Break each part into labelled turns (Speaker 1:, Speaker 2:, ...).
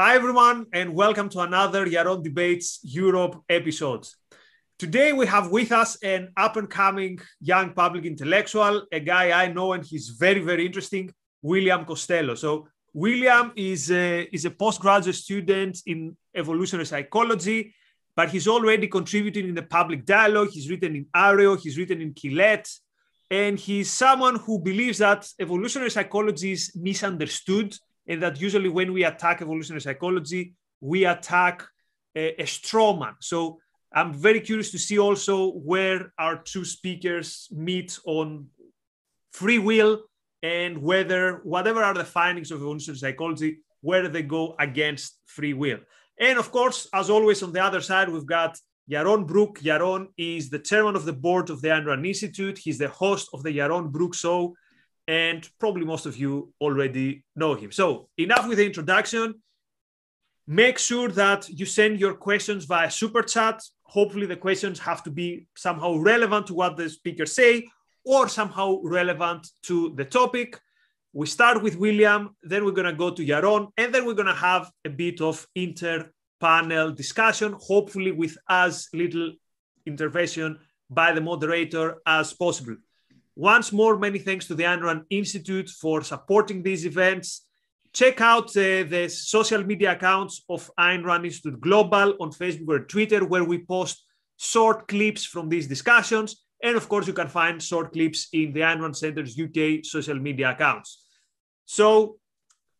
Speaker 1: Hi, everyone, and welcome to another Yaron Debates Europe episode. Today, we have with us an up and coming young public intellectual, a guy I know and he's very, very interesting, William Costello. So, William is a, is a postgraduate student in evolutionary psychology, but he's already contributing in the public dialogue. He's written in Areo, he's written in Quillette, and he's someone who believes that evolutionary psychology is misunderstood and that usually when we attack evolutionary psychology, we attack a, a straw man. So I'm very curious to see also where our two speakers meet on free will and whether whatever are the findings of evolutionary psychology, where they go against free will. And of course, as always, on the other side, we've got Yaron Brook. Yaron is the chairman of the board of the Ayn Rand Institute. He's the host of the Yaron Brook Show and probably most of you already know him. So, enough with the introduction. Make sure that you send your questions via super chat. Hopefully, the questions have to be somehow relevant to what the speakers say or somehow relevant to the topic. We start with William, then we're going to go to Yaron, and then we're going to have a bit of inter panel discussion, hopefully, with as little intervention by the moderator as possible. Once more, many thanks to the Ayn Rand Institute for supporting these events. Check out uh, the social media accounts of Ayn Rand Institute Global on Facebook or Twitter, where we post short clips from these discussions. And of course, you can find short clips in the Ayn Rand Centre's UK social media accounts. So,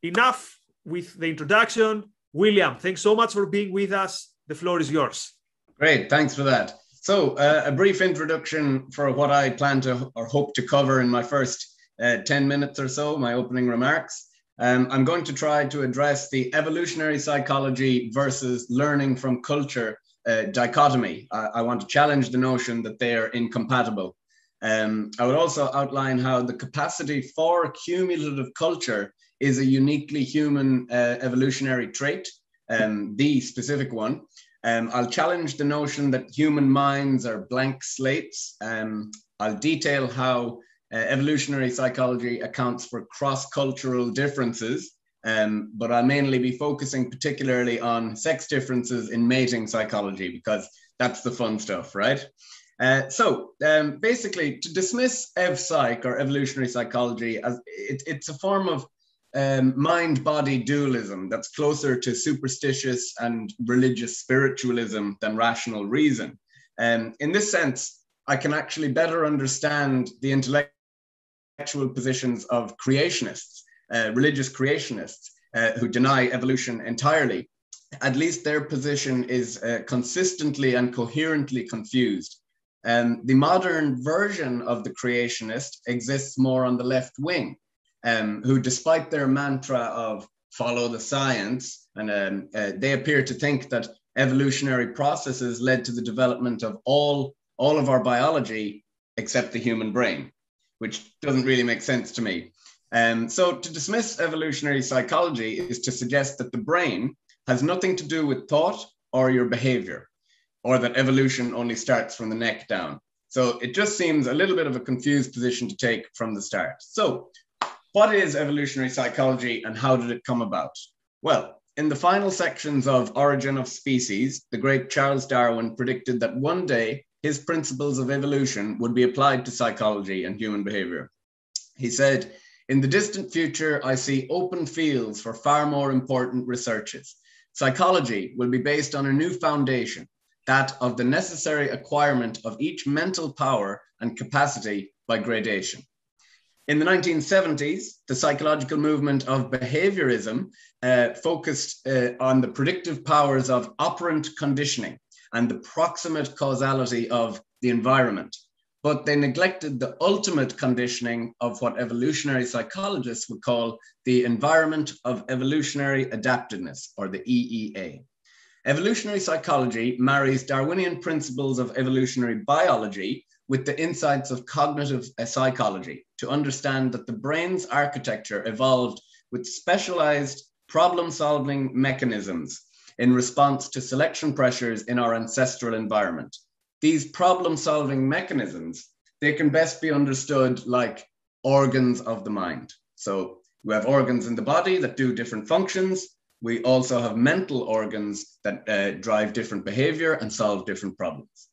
Speaker 1: enough with the introduction. William, thanks so much for being with us. The floor is yours.
Speaker 2: Great, thanks for that. So, uh, a brief introduction for what I plan to or hope to cover in my first uh, 10 minutes or so, my opening remarks. Um, I'm going to try to address the evolutionary psychology versus learning from culture uh, dichotomy. I, I, want to challenge the notion that they are incompatible. Um, I would also outline how the capacity for cumulative culture is a uniquely human uh, evolutionary trait, um, the specific one, um, I'll challenge the notion that human minds are blank slates. Um, I'll detail how uh, evolutionary psychology accounts for cross cultural differences, um, but I'll mainly be focusing particularly on sex differences in mating psychology because that's the fun stuff, right? Uh, so um, basically, to dismiss ev psych or evolutionary psychology as it, it's a form of um, mind body dualism that's closer to superstitious and religious spiritualism than rational reason. Um, in this sense, I can actually better understand the intellectual positions of creationists, uh, religious creationists, uh, who deny evolution entirely. At least their position is uh, consistently and coherently confused. Um, the modern version of the creationist exists more on the left wing um, who, despite their mantra of follow the science, and um, uh, they appear to think that evolutionary processes led to the development of all, all of our biology except the human brain, which doesn't really make sense to me. Um, so, to dismiss evolutionary psychology is to suggest that the brain has nothing to do with thought or your behavior, or that evolution only starts from the neck down. So, it just seems a little bit of a confused position to take from the start. So, what is evolutionary psychology and how did it come about? Well, in the final sections of Origin of Species, the great Charles Darwin predicted that one day his principles of evolution would be applied to psychology and human behavior. He said, In the distant future, I see open fields for far more important researches. Psychology will be based on a new foundation, that of the necessary acquirement of each mental power and capacity by gradation. In the 1970s, the psychological movement of behaviorism uh, focused uh, on the predictive powers of operant conditioning and the proximate causality of the environment. But they neglected the ultimate conditioning of what evolutionary psychologists would call the environment of evolutionary adaptiveness, or the EEA. Evolutionary psychology marries Darwinian principles of evolutionary biology with the insights of cognitive uh, psychology to understand that the brain's architecture evolved with specialized problem solving mechanisms in response to selection pressures in our ancestral environment. These problem solving mechanisms, they can best be understood like organs of the mind. So we have organs in the body that do different functions. we also have mental organs that uh, drive different behavior and solve different problems.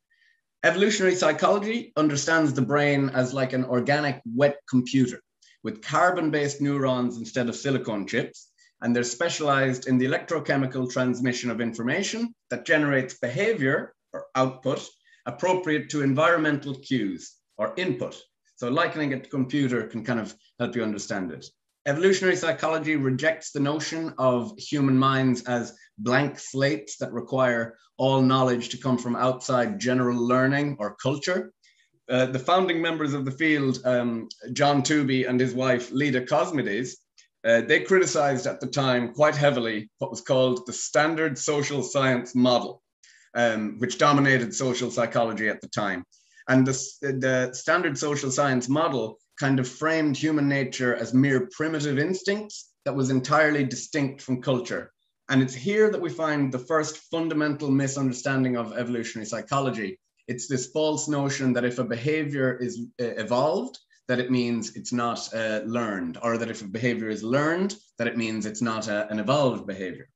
Speaker 2: Evolutionary psychology understands the brain as like an organic wet computer with carbon based neurons instead of silicon chips. And they're specialized in the electrochemical transmission of information that generates behavior or output appropriate to environmental cues or input. So, likening it to computer can kind of help you understand it. Evolutionary psychology rejects the notion of human minds as blank slates that require all knowledge to come from outside general learning or culture. Uh, the founding members of the field, um, John Tooby and his wife, Leda Cosmides, uh, they criticized at the time quite heavily what was called the standard social science model, um, which dominated social psychology at the time. And the, the standard social science model kind of framed human nature as mere primitive instincts that was entirely distinct from culture. And it's here that we find the first fundamental misunderstanding of evolutionary psychology. It's this false notion that if a behavior is uh, evolved, that it means it's not uh, learned, or that if a behavior is learned, that it means it's not a, an evolved behavior.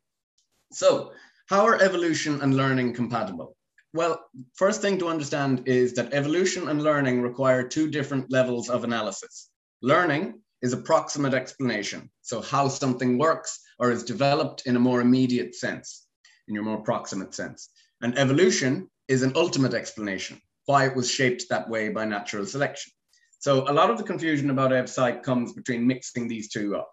Speaker 2: So, how are evolution and learning compatible? Well, first thing to understand is that evolution and learning require two different levels of analysis. Learning is a proximate explanation, so how something works or is developed in a more immediate sense, in your more proximate sense. And evolution is an ultimate explanation, why it was shaped that way by natural selection. So a lot of the confusion about EvPsych comes between mixing these two up.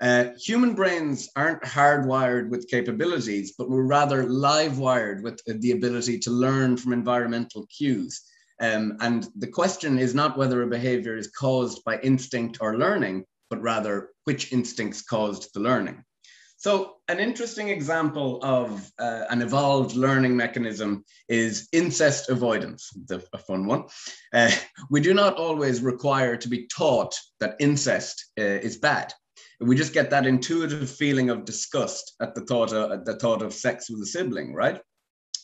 Speaker 2: Uh, human brains aren't hardwired with capabilities, but we're rather live wired with the ability to learn from environmental cues. Um, and the question is not whether a behavior is caused by instinct or learning, but rather which instincts caused the learning. So, an interesting example of uh, an evolved learning mechanism is incest avoidance. A, fun one. Uh, we do not always require to be taught that incest uh, is bad we just get that intuitive feeling of disgust at the thought of at the thought of sex with a sibling, right?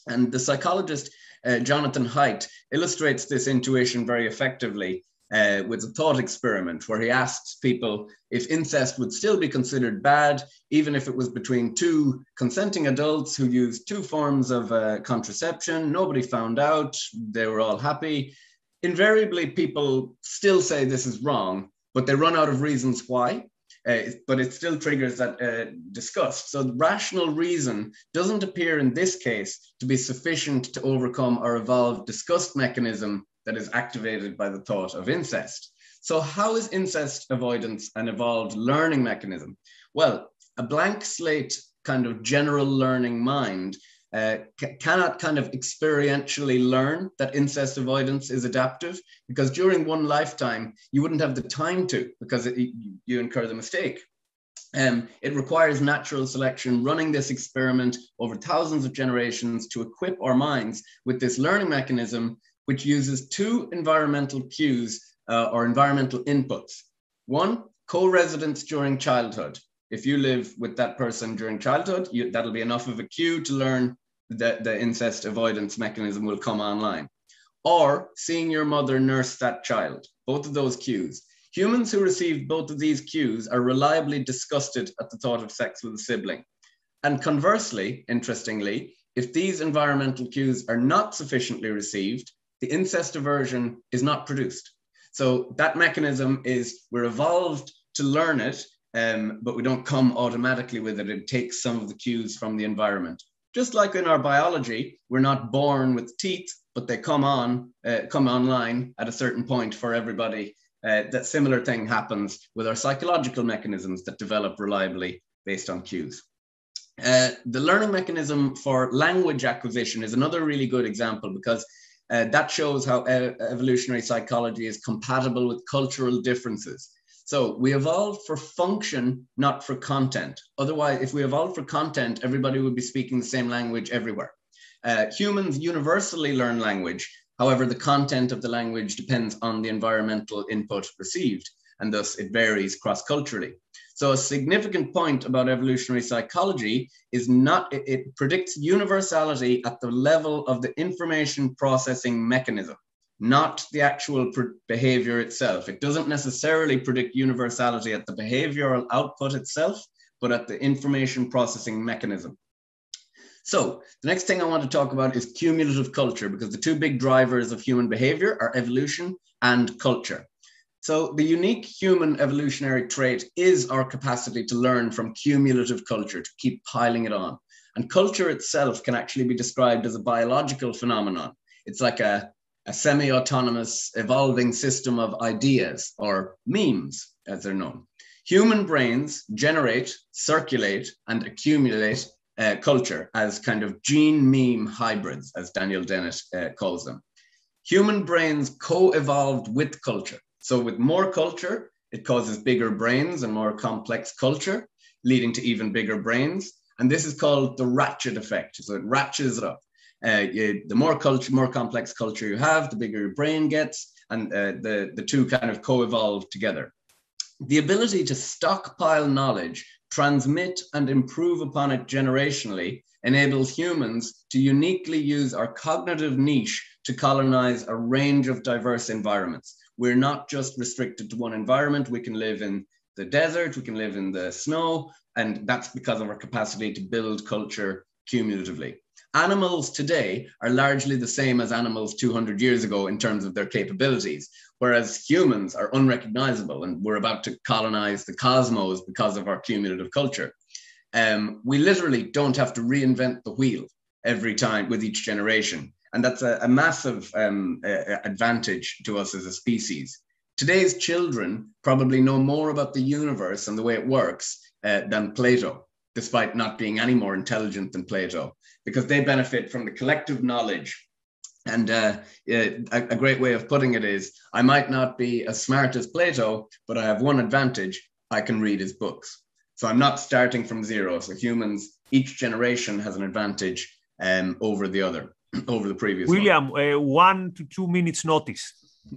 Speaker 2: And the psychologist uh, Jonathan Haidt illustrates this intuition very effectively uh, with a thought experiment where he asks people if incest would still be considered bad, even if it was between two consenting adults who used two forms of uh, contraception. Nobody found out, they were all happy. Invariably, people still say this is wrong, but they run out of reasons why uh, but it still triggers that uh, disgust. So the rational reason doesn't appear in this case to be sufficient to overcome our evolved disgust mechanism that is activated by the thought of incest. So how is incest avoidance an evolved learning mechanism? Well, a blank slate kind of general learning mind uh, cannot kind of experientially learn that incest avoidance is adaptive because during one lifetime you wouldn't have the time to because it, you incur the mistake. Um, it requires natural selection running this experiment over thousands of generations to equip our minds with this learning mechanism, which uses two environmental cues uh, or environmental inputs. One, co-residence during childhood if you live with that person during childhood, you, that'll be enough of a cue to learn that the incest avoidance mechanism will come online. Or seeing your mother nurse that child, both of those cues. Humans who receive both of these cues are reliably disgusted at the thought of sex with a sibling. And conversely, interestingly, if these environmental cues are not sufficiently received, the incest aversion is not produced. So that mechanism is we're evolved to learn it um, but we don't come automatically with it. It takes some of the cues from the environment. Just like in our biology, we're not born with teeth, but they come on, uh, come online at a certain point for everybody. Uh, that similar thing happens with our psychological mechanisms that develop reliably based on cues. Uh, the learning mechanism for language acquisition is another really good example because uh, that shows how e- evolutionary psychology is compatible with cultural differences. So we evolved for function, not for content. Otherwise, if we evolved for content, everybody would be speaking the same language everywhere. Uh, humans universally learn language. However, the content of the language depends on the environmental input received, and thus it varies cross culturally. So, a significant point about evolutionary psychology is not, it, it predicts universality at the level of the information processing mechanism not the actual behavior itself. It doesn't necessarily predict universality at the behavioral output itself, but at the information processing mechanism. So the next thing I want to talk about is cumulative culture because the two big drivers of human behavior are evolution and culture. So the unique human evolutionary trait is our capacity to learn from cumulative culture, to keep piling it on. And culture itself can actually be described as a biological phenomenon. It's like a, a semi autonomous evolving system of ideas or memes, as they're known. Human brains generate, circulate, and accumulate uh, culture as kind of gene meme hybrids, as Daniel Dennett uh, calls them. Human brains co evolved with culture. So, with more culture, it causes bigger brains and more complex culture, leading to even bigger brains. And this is called the ratchet effect. So, it ratchets it up. Uh, you, the more culture, more complex culture you have, the bigger your brain gets, and uh, the, the two kind of co evolve together. The ability to stockpile knowledge transmit and improve upon it generationally enables humans to uniquely use our cognitive niche to colonize a range of diverse environments. We're not just restricted to one environment. We can live in the desert, we can live in the snow, and that's because of our capacity to build culture cumulatively. Animals today are largely the same as animals 200 years ago in terms of their capabilities, whereas humans are unrecognizable and we're about to colonize the cosmos because of our cumulative culture. Um, we literally don't have to reinvent the wheel every time with each generation. And that's a, a massive um, advantage to us as a species. Today's children probably know more about the universe and the way it works uh, than Plato, despite not being any more intelligent than Plato, because they benefit from the collective knowledge and uh, a, a, great way of putting it is I might not be as smart as Plato, but I have one advantage I can read his books. So I'm not starting from zero. So humans, each generation has an advantage um, over the other, over the previous
Speaker 1: William, one. Uh, one to two minutes notice.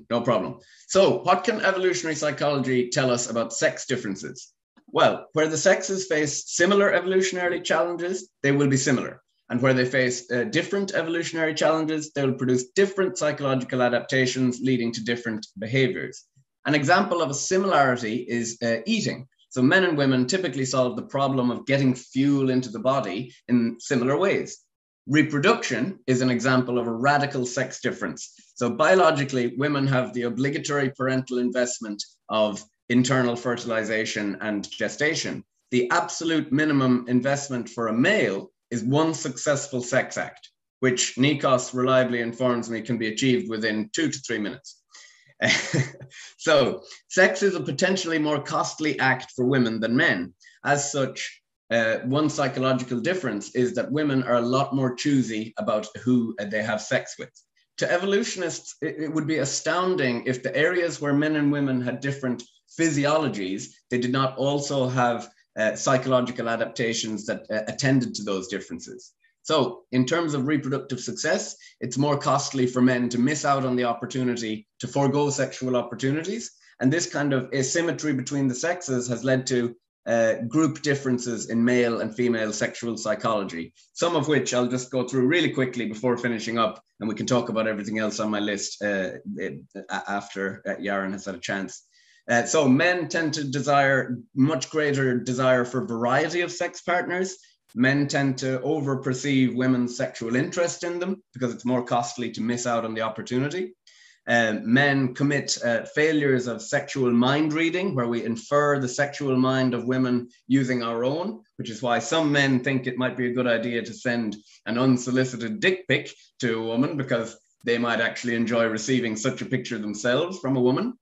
Speaker 2: No problem. So, what can evolutionary psychology tell us about sex differences? Well, where the sexes face similar evolutionary challenges, they will be similar and where they face uh, different evolutionary challenges, they will produce different psychological adaptations leading to different behaviors. An example of a similarity is uh, eating. So, men and women typically solve the problem of getting fuel into the body in similar ways. Reproduction is an example of a radical sex difference. So, biologically, women have the obligatory parental investment of internal fertilization and gestation. The absolute minimum investment for a male is one successful sex act, which Nikos reliably informs me can be achieved within two to three minutes. so, sex is a potentially more costly act for women than men. As such, uh, one psychological difference is that women are a lot more choosy about who they have sex with. To evolutionists, it, it would be astounding if the areas where men and women had different physiologies, they did not also have uh, psychological adaptations that uh, attended to those differences. So, in terms of reproductive success, it's more costly for men to miss out on the opportunity to forego sexual opportunities. And this kind of asymmetry between the sexes has led to uh, group differences in male and female sexual psychology, some of which I'll just go through really quickly before finishing up, and we can talk about everything else on my list uh, after uh, Yaron has had a chance. Uh, so men tend to desire much greater desire for variety of sex partners. Men tend to over perceive women's sexual interest in them because it's more costly to miss out on the opportunity. Uh, men commit uh, failures of sexual mind reading, where we infer the sexual mind of women using our own, which is why some men think it might be a good idea to send an unsolicited dick pic to a woman because they might actually enjoy receiving such a picture themselves from a woman.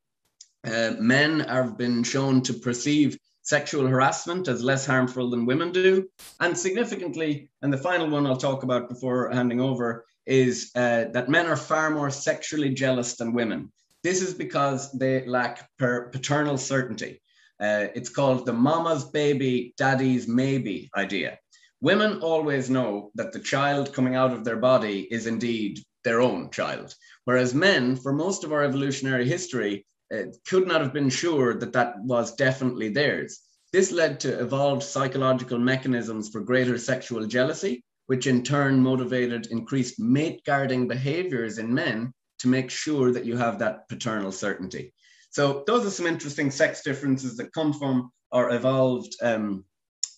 Speaker 2: Uh, men have been shown to perceive sexual harassment as less harmful than women do. And significantly, and the final one I'll talk about before handing over, is uh, that men are far more sexually jealous than women. This is because they lack paternal certainty. Uh, it's called the mama's baby, daddy's maybe idea. Women always know that the child coming out of their body is indeed their own child. Whereas men, for most of our evolutionary history, uh, could not have been sure that that was definitely theirs. This led to evolved psychological mechanisms for greater sexual jealousy, which in turn motivated increased mate guarding behaviors in men to make sure that you have that paternal certainty. So those are some interesting sex differences that come from our evolved um,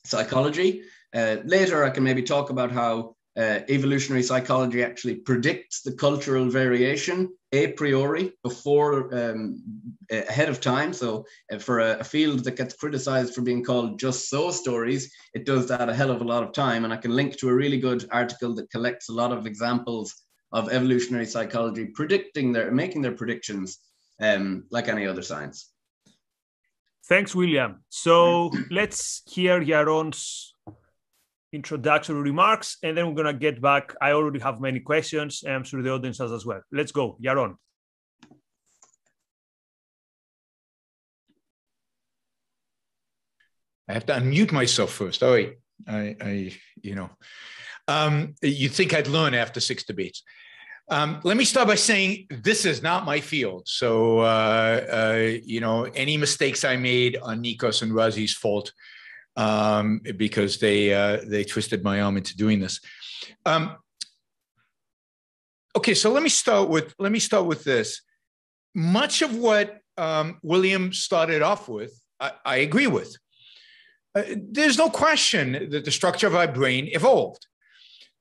Speaker 2: psychology. Uh, later, I can maybe talk about how uh, evolutionary psychology actually predicts the cultural variation a priori before um, ahead of time. So uh, for a, a, field that gets criticized for being called just so stories, it does that a hell of a lot of time. And I can link to a really good article that collects a lot of examples of evolutionary psychology predicting their making their predictions um, like any other science.
Speaker 1: Thanks, William. So let's hear Yaron's introductory remarks, and then we're going to get back. I already have many questions, and I'm sure the audience has as well. Let's go, Yaron.
Speaker 3: I have to unmute myself first. Oh, wait. I, I you know, um, you think I'd learn after six debates. Um, let me start by saying this is not my field. So, uh, uh, you know, any mistakes I made on Nikos and Razi's fault um, because they uh, they twisted my arm into doing this. Um, okay, so let me start with let me start with this. Much of what um, William started off with, I, I agree with. Uh, there's no question that the structure of our brain evolved.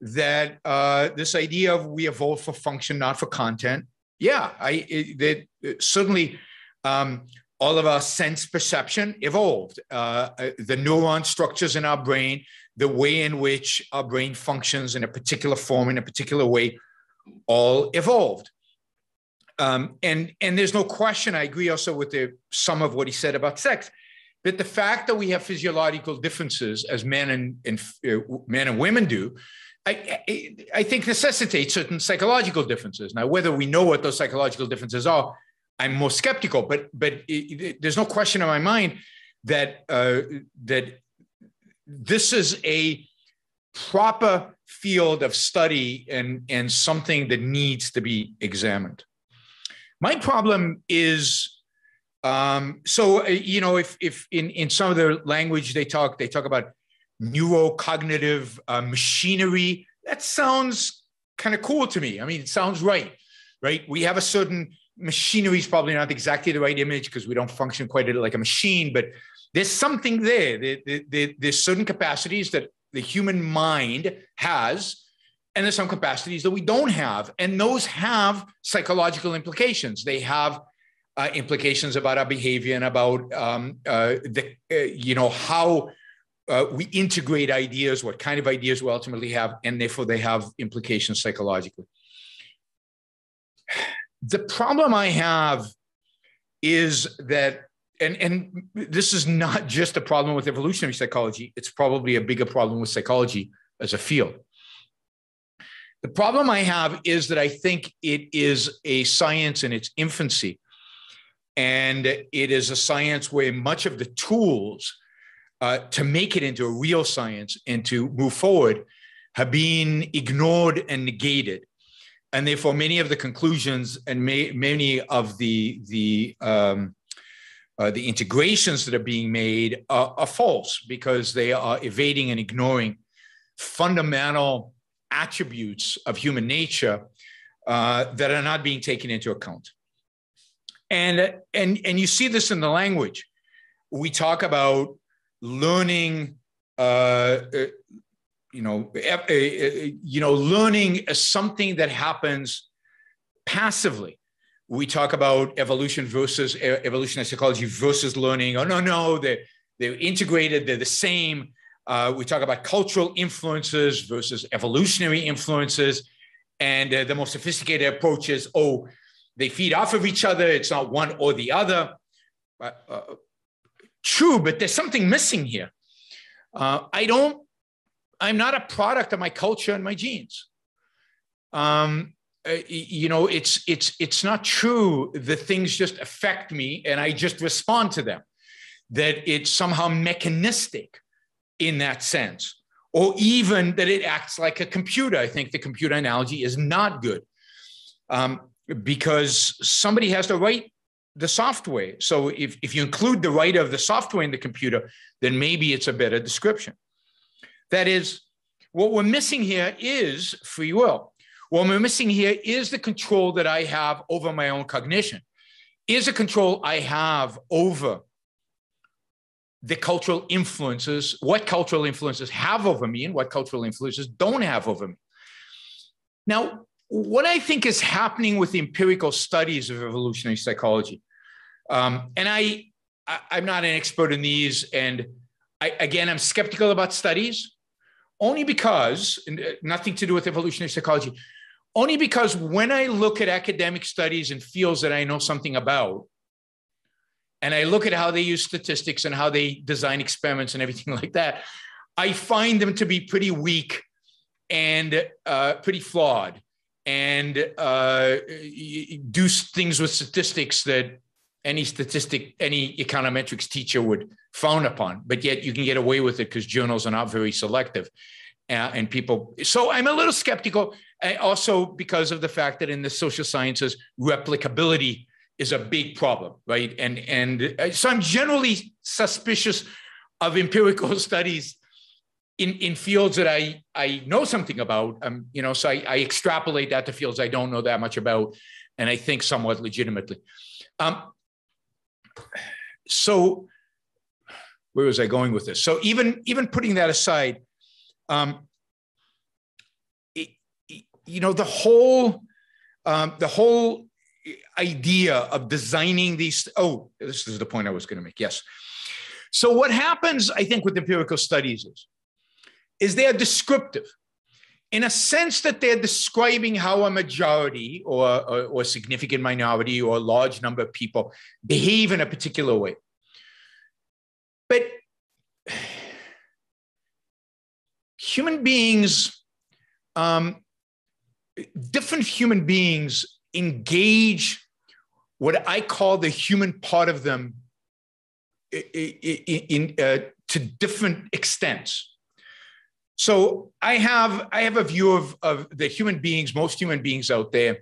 Speaker 3: That uh, this idea of we evolved for function, not for content. Yeah, I it, it, certainly um, all of our sense perception evolved. Uh, uh, the neuron structures in our brain, the way in which our brain functions in a particular form, in a particular way, all evolved. Um, and, and there's no question, I agree also with the, some of what he said about sex, but the fact that we have physiological differences as men and, and uh, men and women do, I, I, I think necessitates certain psychological differences. Now, whether we know what those psychological differences are, I'm more skeptical, but but it, it, there's no question in my mind that uh, that this is a proper field of study and and something that needs to be examined. My problem is. Um, so uh, you know, if if in in some of the language they talk, they talk about neurocognitive uh, machinery. That sounds kind of cool to me. I mean, it sounds right, right? We have a certain machinery is probably not exactly the right image because we don't function quite like a machine, but there's something there. there, there there's certain capacities that the human mind has, and there's some capacities that we don't have. And those have psychological implications. They have uh, implications about our behavior and about um, uh, the, uh, you know, how uh, we integrate ideas, what kind of ideas we ultimately have, and therefore they have implications psychologically the problem I have is that, and, and this is not just a problem with evolutionary psychology, it's probably a bigger problem with psychology as a field. The problem I have is that I think it is a science in its infancy. And it is a science where much of the tools uh, to make it into a real science and to move forward have been ignored and negated and therefore many of the conclusions and may, many of the the um, uh, the integrations that are being made are, are, false because they are evading and ignoring fundamental attributes of human nature uh, that are not being taken into account. And, and, and you see this in the language. We talk about learning uh, you know, you know, learning is something that happens passively. We talk about evolution versus evolutionary psychology versus learning. Oh no, no, they're they're integrated. They're the same. Uh, we talk about cultural influences versus evolutionary influences, and uh, the more sophisticated approach is, oh, they feed off of each other. It's not one or the other. Uh, true, but there's something missing here. Uh, I don't I'm not a product of my culture and my genes. Um, uh, you know, it's it's it's not true that things just affect me and I just respond to them. That it's somehow mechanistic in that sense, or even that it acts like a computer. I think the computer analogy is not good um, because somebody has to write the software. So if, if you include the writer of the software in the computer, then maybe it's a better description. That is, what we're missing here is free will. What we're missing here is the control that I have over my own cognition, is a control I have over the cultural influences, what cultural influences have over me and what cultural influences don't have over me. Now, what I think is happening with the empirical studies of evolutionary psychology, um, and I, I, am not an expert in these, and I, again, I'm skeptical about studies, only because uh, nothing to do with evolutionary psychology, only because when I look at academic studies and fields that I know something about, and I look at how they use statistics and how they design experiments and everything like that, I find them to be pretty weak and uh, pretty flawed and uh, do things with statistics that any statistic, any econometrics teacher would frown upon. But yet you can get away with it because journals are not very selective. Uh, and people, so I'm a little skeptical. also because of the fact that in the social sciences, replicability is a big problem, right? And and uh, so I'm generally suspicious of empirical studies in, in fields that I I know something about. Um, you know, so I, I extrapolate that to fields I don't know that much about, and I think somewhat legitimately. Um, so where was I going with this? So even even putting that aside, um, it, you know, the whole um, the whole idea of designing these. Oh, this is the point I was going to make. Yes. So what happens, I think, with empirical studies is, is they are descriptive in a sense that they're describing how a majority or, or, or, a significant minority or a large number of people behave in a particular way. But human beings, um, different human beings engage what I call the human part of them in, in uh, to different extents. So I have I have a view of, of the human beings, most human beings out there,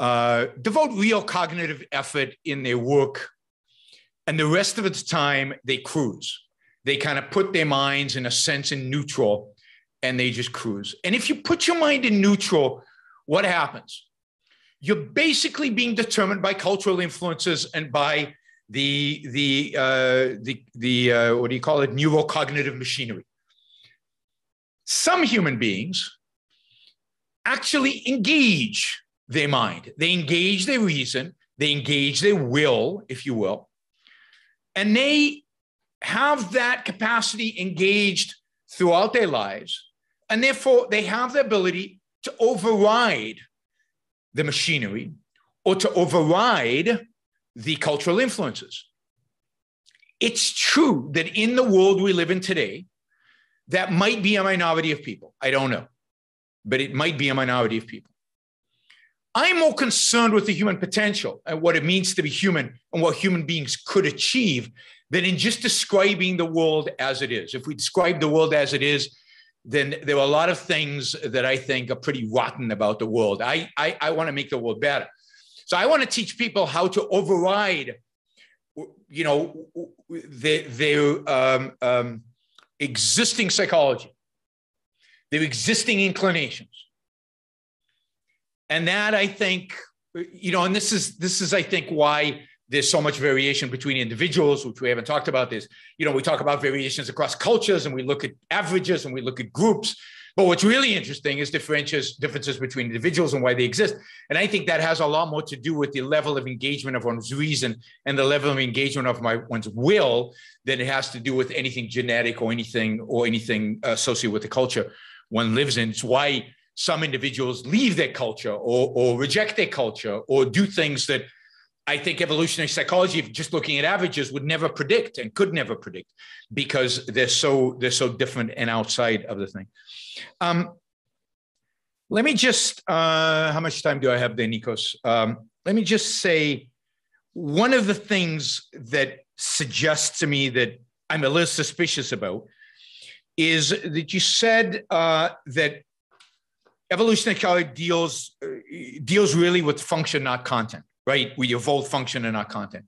Speaker 3: uh, devote real cognitive effort in their work, and the rest of the time they cruise. They kind of put their minds in a sense in neutral, and they just cruise. And if you put your mind in neutral, what happens? you're basically being determined by cultural influences and by the the uh, the the uh, what do you call it neurocognitive machinery. Some human beings actually engage their mind. They engage their reason. They engage their will, if you will, and they have that capacity engaged throughout their lives, and therefore they have the ability to override the machinery or to override the cultural influences. It's true that in the world we live in today, that might be a minority of people. I don't know, but it might be a minority of people. I'm more concerned with the human potential and what it means to be human and what human beings could achieve than in just describing the world as it is. If we describe the world as it is, then there are a lot of things that I think are pretty rotten about the world. I, I, I want to make the world better. So I want to teach people how to override, you know, their, their um, um, existing psychology, their existing inclinations. And that I think, you know, and this is this is I think why there's so much variation between individuals, which we haven't talked about. This, you know, we talk about variations across cultures and we look at averages and we look at groups. But what's really interesting is differences differences between individuals and why they exist. And I think that has a lot more to do with the level of engagement of one's reason and the level of engagement of my one's will than it has to do with anything genetic or anything or anything associated with the culture one lives in. It's why some individuals leave their culture or, or reject their culture or do things that I think evolutionary psychology, just looking at averages, would never predict and could never predict because they're so they're so different and outside of the thing. Um, let me just uh, how much time do I have there, Nikos? Um, let me just say one of the things that suggests to me that I'm a little suspicious about is that you said uh, that evolutionary psychology deals uh, deals really with function, not content right? We evolve function and not content.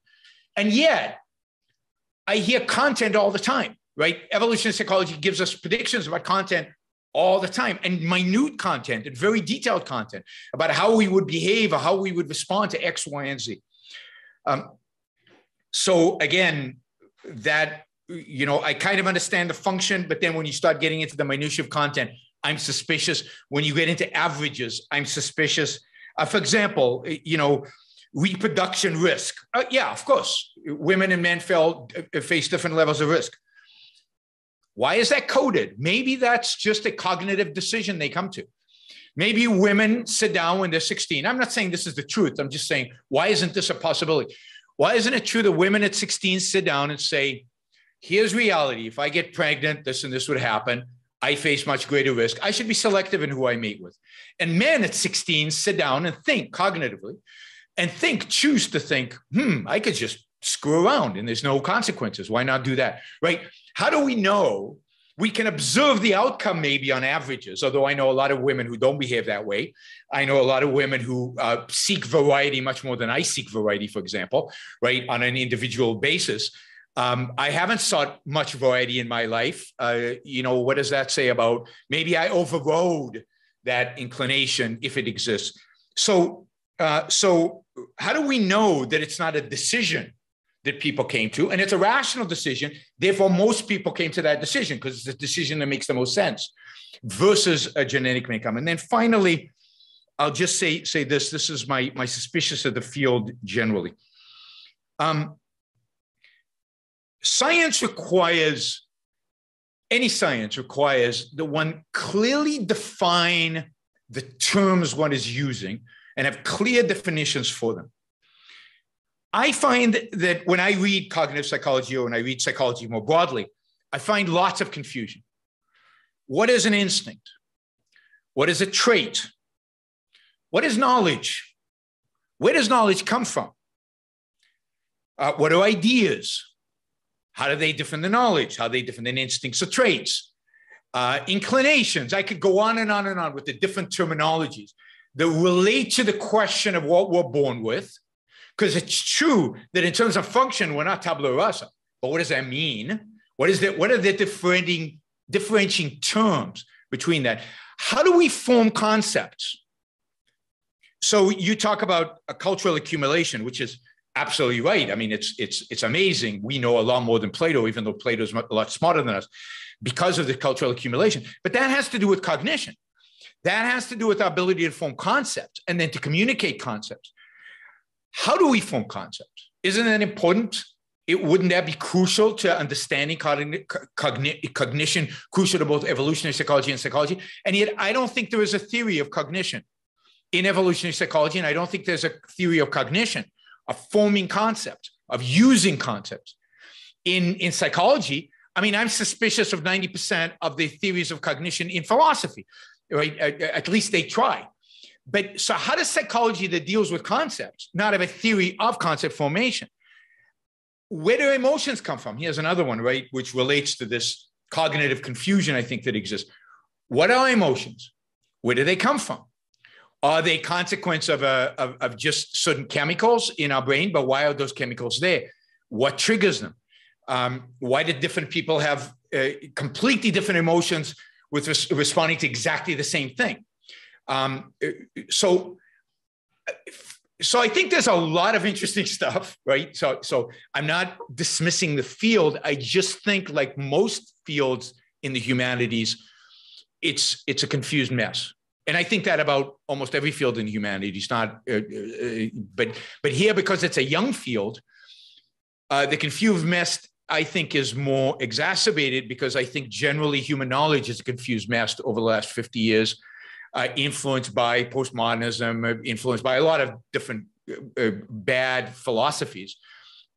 Speaker 3: And yet, I hear content all the time, right? Evolutionary psychology gives us predictions about content all the time and minute content and very detailed content about how we would behave or how we would respond to X, Y, and Z. Um, so again, that you know, I kind of understand the function, but then when you start getting into the minutia of content, I'm suspicious. When you get into averages, I'm suspicious. Uh, for example, you know, reproduction risk. Uh, yeah, of course, women and men fell, uh, face different levels of risk. Why is that coded? Maybe that's just a cognitive decision they come to. Maybe women sit down when they're 16. I'm not saying this is the truth. I'm just saying, why isn't this a possibility? Why isn't it true that women at 16 sit down and say, here's reality. If I get pregnant, this and this would happen. I face much greater risk. I should be selective in who I meet with. And men at 16 sit down and think cognitively and think, choose to think, hmm, I could just screw around and there's no consequences. Why not do that? Right? How do we know? We can observe the outcome maybe on averages, although I know a lot of women who don't behave that way. I know a lot of women who uh, seek variety much more than I seek variety, for example, right, on an individual basis. Um, I haven't sought much variety in my life. Uh, you know, what does that say about maybe I overrode that inclination if it exists? So, uh, so how do we know that it's not a decision that people came to, and it's a rational decision? Therefore, most people came to that decision because it's a decision that makes the most sense versus a genetic makeup. And then finally, I'll just say say this. This is my my suspicious of the field generally. Um, science requires any science requires that one clearly define the terms one is using and have clear definitions for them. I find that when I read cognitive psychology or when I read psychology more broadly, I find lots of confusion. What is an instinct? What is a trait? What is knowledge? Where does knowledge come from? Uh, what are ideas? How do they differ than knowledge? How do they differ than instincts or traits? Uh, inclinations. I could go on and on and on with the different terminologies that relate to the question of what we're born with. Because it's true that in terms of function, we're not tabula rasa. But what does that mean? What is that? What are the differentiating differentiating terms between that? How do we form concepts? So you talk about a cultural accumulation, which is absolutely right. I mean, it's it's it's amazing. We know a lot more than Plato, even though Plato's a lot smarter than us, because of the cultural accumulation. But that has to do with cognition. That has to do with our ability to form concepts and then to communicate concepts. How do we form concepts? Isn't that important? It wouldn't that be crucial to understanding cogni- cogni- cognition, crucial to both evolutionary psychology and psychology? And yet, I don't think there is a theory of cognition in evolutionary psychology, and I don't think there's a theory of cognition of forming concepts, of using concepts. In, in psychology, I mean, I'm suspicious of 90% of the theories of cognition in philosophy, right? At, at least they try. But so, how does psychology that deals with concepts not have a theory of concept formation? Where do emotions come from? Here's another one, right? Which relates to this cognitive confusion I think that exists. What are emotions? Where do they come from? Are they consequence of, a, of, of just certain chemicals in our brain? But why are those chemicals there? What triggers them? Um, why did different people have uh, completely different emotions with res- responding to exactly the same thing? Um, so, so I think there's a lot of interesting stuff, right? So, so I'm not dismissing the field. I just think, like most fields in the humanities, it's it's a confused mess and I think that about almost every field in humanities. Not, uh, uh, but but here because it's a young field, uh, the confused mess I think is more exacerbated because I think generally human knowledge is a confused mess over the last fifty years, uh, influenced by postmodernism, uh, influenced by a lot of different uh, bad philosophies.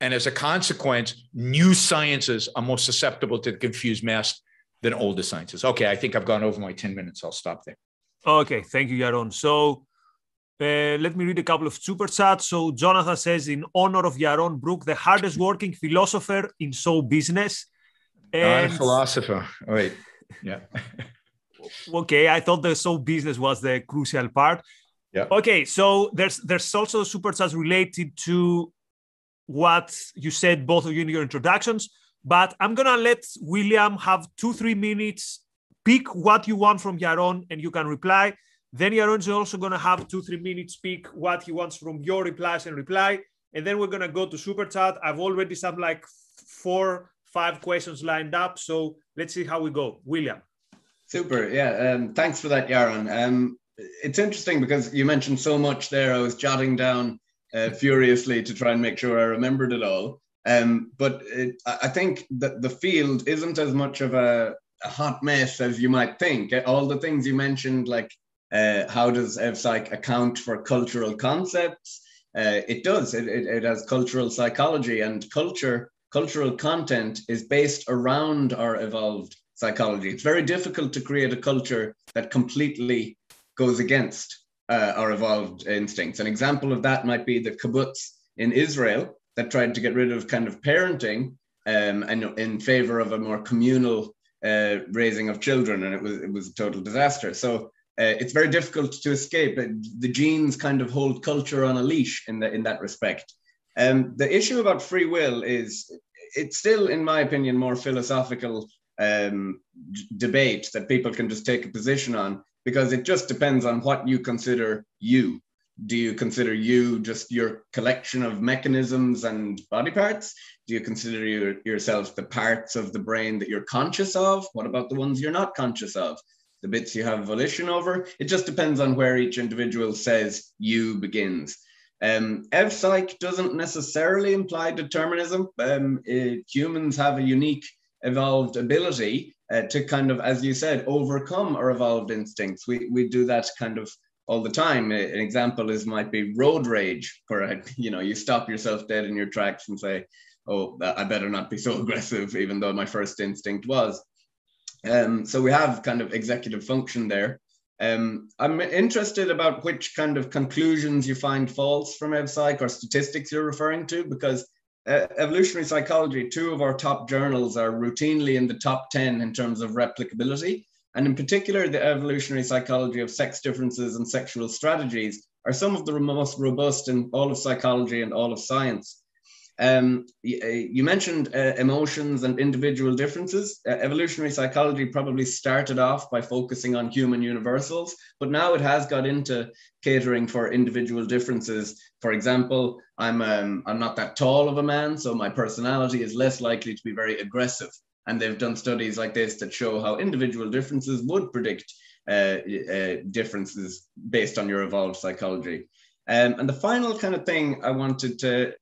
Speaker 3: And as a consequence, new sciences are more susceptible to the confused mess than older sciences. Okay, I think I've gone over my 10 minutes. I'll stop there.
Speaker 1: Okay, thank you, Yaron. So uh, let me read a couple of super chats. So Jonathan says, in honor of Yaron Brook, the hardest working philosopher in show business.
Speaker 3: And... Not a philosopher. Wait, yeah.
Speaker 1: okay, I thought the show business was the crucial part.
Speaker 3: Yeah.
Speaker 1: Okay, so there's there's also super chats related to what you said, both of you in your introductions. But I'm gonna let William have two three minutes pick what you want from Yaron and you can reply. Then Yaron is also going to have two, three minutes, speak what he wants from your replies and reply. And then we're going to go to super chat. I've already some like four, five questions lined up. So let's see how we go. William.
Speaker 2: Super. Yeah. Um, thanks for that, Yaron. Um, it's interesting because you mentioned so much there. I was jotting down uh, furiously to try and make sure I remembered it all. Um, but it, I think that the field isn't as much of a, a, hot mess as you might think. All the things you mentioned, like uh, how does EvPsych account for cultural concepts? Uh, it does. It, it, it has cultural psychology and culture. Cultural content is based around our evolved psychology. It's very difficult to create a culture that completely goes against uh, our evolved instincts. An example of that might be the kibbutz in Israel that tried to get rid of kind of parenting um, and in favor of a more communal uh, raising of children, and it was it was a total disaster. So uh, it's very difficult to escape. The genes kind of hold culture on a leash in the, in that respect. Um, the issue about free will is it's still, in my opinion, more philosophical um, debate that people can just take a position on because it just depends on what you consider you. Do you consider you just your collection of mechanisms and body parts? Do you consider your, yourself the parts of the brain that you're conscious of? What about the ones you're not conscious of? The bits you have volition over? It just depends on where each individual says you begins. Um, EvPsych doesn't necessarily imply determinism. Um, it, humans have a unique evolved ability uh, to kind of, as you said, overcome our evolved instincts. We, we do that kind of all the time. An example is might be road rage, where you know you stop yourself dead in your tracks and say, "Oh, I better not be so aggressive," even though my first instinct was. Um, so we have kind of executive function there. Um, I'm interested about which kind of conclusions you find false from EvPsych or statistics you're referring to, because uh, evolutionary psychology, two of our top journals are routinely in the top 10 in terms of replicability. And in particular, the evolutionary psychology of sex differences and sexual strategies are some of the most robust in all of psychology and all of science. Um, uh, you mentioned uh, emotions and individual differences. Uh, evolutionary psychology probably started off by focusing on human universals, but now it has got into catering for individual differences. For example, I'm um, I'm not that tall of a man, so my personality is less likely to be very aggressive. And they've done studies like this that show how individual differences would predict uh, uh, differences based on your evolved psychology. Um, and the final kind of thing I wanted to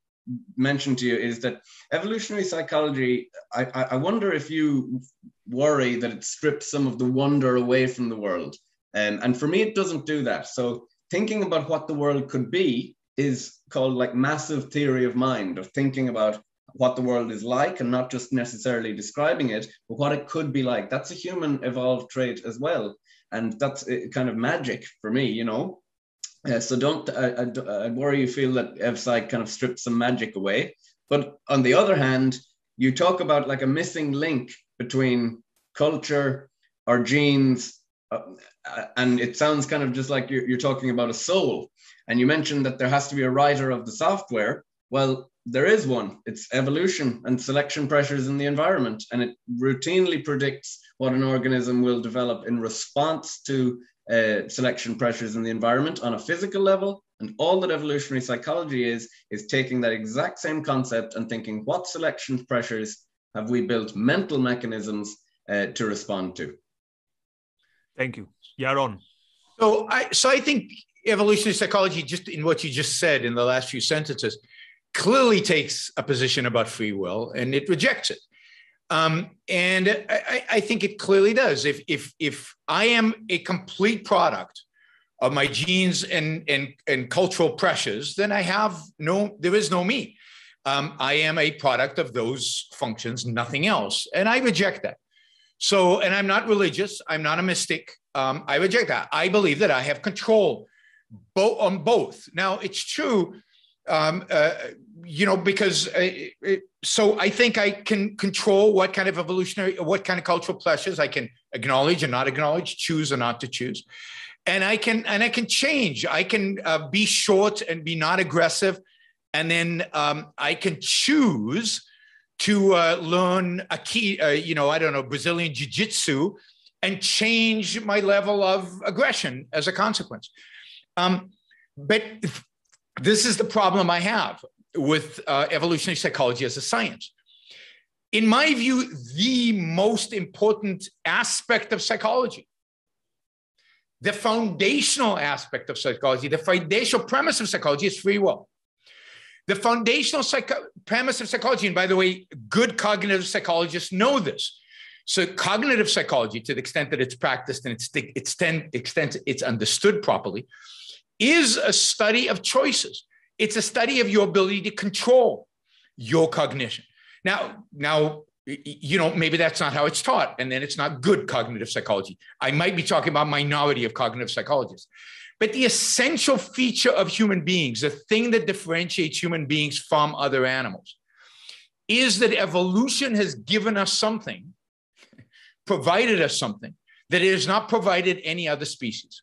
Speaker 2: mention to you is that evolutionary psychology, I, I wonder if you worry that it strips some of the wonder away from the world. Um, and for me, it doesn't do that. So thinking about what the world could be is called like massive theory of mind, of thinking about what the world is like and not just necessarily describing it, but what it could be like. That's a human evolved trait as well. And that's uh, kind of magic for me, you know. Uh, so don't I, worry you feel that EvPsych kind of strips some magic away. But on the other hand, you talk about like a missing link between culture or genes, uh, and it sounds kind of just like you're, you're talking about a soul. And you mentioned that there has to be a writer of the software. Well, there is one. It's evolution and selection pressures in the environment, and it routinely predicts what an organism will develop in response to uh, selection pressures in the environment on a physical level. And all that evolutionary psychology is, is taking that exact same concept and thinking what selection pressures have we built mental mechanisms uh, to respond to.
Speaker 1: Thank you. Yaron.
Speaker 3: So I, so I think evolutionary psychology, just in what you just said in the last few sentences, clearly takes a position about free will and it rejects it. Um, and I, I, think it clearly does. If if if I am a complete product of my genes and and and cultural pressures, then I have no. There is no me. Um, I am a product of those functions, nothing else, and I reject that. So, and I'm not religious. I'm not a mystic. Um, I reject that. I believe that I have control both on both. Now, it's true um, uh, you know, because uh, it, so I think I can control what kind of evolutionary, what kind of cultural pleasures I can acknowledge and not acknowledge, choose or not to choose, and I can and I can change. I can uh, be short and be not aggressive, and then um, I can choose to uh, learn a key, uh, you know, I don't know, Brazilian jiu-jitsu and change my level of aggression as a consequence. Um, but this is the problem I have with uh, evolutionary psychology as a science. in my view, the most important aspect of psychology. The foundational aspect of psychology, the foundational premise of psychology is free will. The foundational premise of psychology, and by the way, good cognitive psychologists know this. So, cognitive psychology, to the extent that it's practiced and it's extent, extent it's understood properly, is a study of choices. It's a study of your ability to control your cognition. Now, now, you know, maybe that's not how it's taught, and then it's not good cognitive psychology. I might be talking about minority of cognitive psychologists. But the essential feature of human beings, the thing that differentiates human beings from other animals, is that evolution has given us something, provided us something that it has not provided any other species.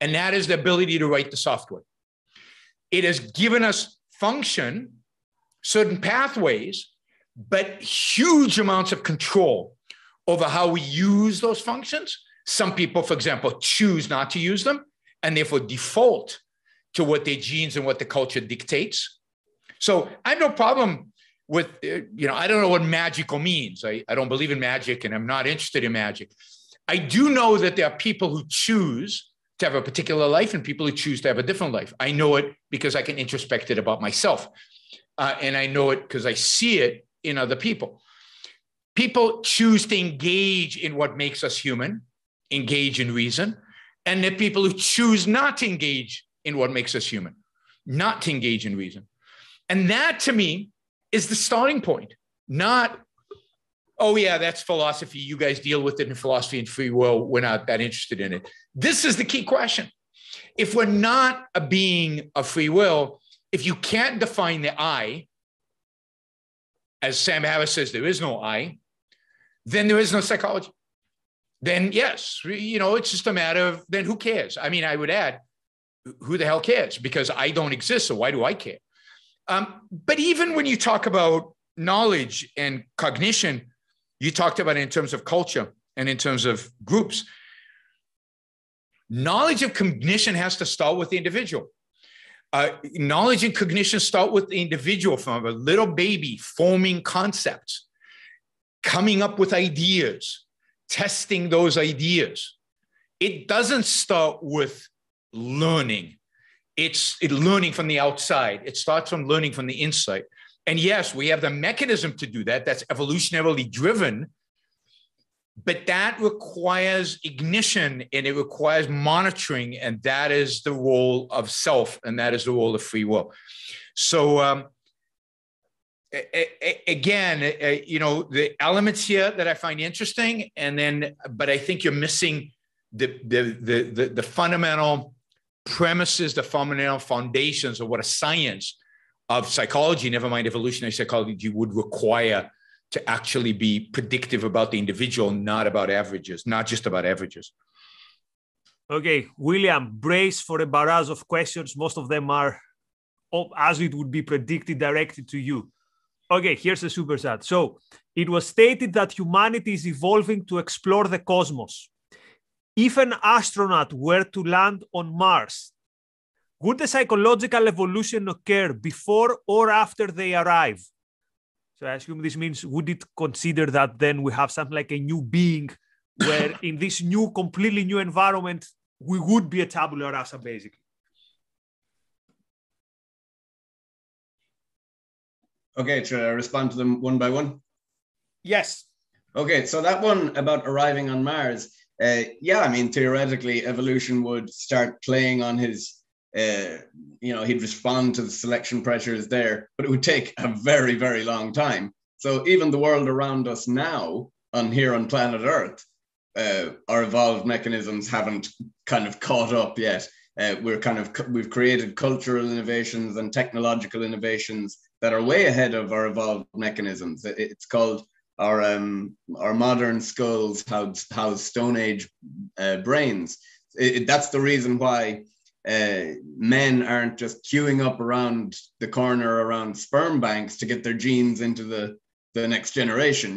Speaker 3: And that is the ability to write the software. It has given us function, certain pathways, but huge amounts of control over how we use those functions. Some people, for example, choose not to use them and therefore default to what their genes and what the culture dictates. So I have no problem with, uh, you know, I don't know what magical means. I, I don't believe in magic and I'm not interested in magic. I do know that there are people who choose to have a particular life and people who choose to have a different life. I know it because I can introspect it about myself. Uh, and I know it because I see it in other people. People choose to engage in what makes us human, engage in reason, and the people who choose not to engage in what makes us human, not to engage in reason. And that to me is the starting point, not, oh, yeah, that's philosophy. You guys deal with it in philosophy and free will. We're not that interested in it. This is the key question. If we're not a being of free will, if you can't define the I, as Sam Harris says, there is no I, then there is no psychology. Then, yes, you know, it's just a matter of then who cares? I mean, I would add, who the hell cares? Because I don't exist. So why do I care? Um, but even when you talk about knowledge and cognition, you talked about it in terms of culture and in terms of groups. Knowledge of cognition has to start with the individual. Uh, knowledge and cognition start with the individual from a little baby forming concepts, coming up with ideas, testing those ideas. It doesn't start with learning. It's it learning from the outside. It starts from learning from the inside. And yes, we have the mechanism to do that. That's evolutionarily driven but that requires ignition and it requires monitoring and that is the role of self and that is the role of free will so um, again you know the elements here that i find interesting and then but i think you're missing the the the, the, the fundamental premises the fundamental foundations of what a science of psychology never mind evolutionary psychology would require to actually be predictive about the individual, not about averages, not just about averages.
Speaker 1: Okay, William, brace for a barrage of questions. Most of them are, oh, as it would be predicted, directed to you. Okay, here's a super chat. So it was stated that humanity is evolving to explore the cosmos. If an astronaut were to land on Mars, would the psychological evolution occur before or after they arrive? So I assume this means would it consider that then we have something like a new being where in this new, completely new environment, we would be a tabula rasa basically?
Speaker 2: Okay, should I respond to them one by one?
Speaker 1: Yes.
Speaker 2: Okay, so that one about arriving on Mars, uh, yeah, I mean, theoretically, evolution would start playing on his uh, you know, he'd respond to the selection pressures there, but it would take a very, very long time. So even the world around us now, on here on planet Earth, uh, our evolved mechanisms haven't kind of caught up yet. Uh, we're kind of we've created cultural innovations and technological innovations that are way ahead of our evolved mechanisms. It's called our um, our modern skulls house, house Stone Age uh, brains. It, that's the reason why uh, men aren't just queuing up around the corner around sperm banks to get their genes into the, the next generation.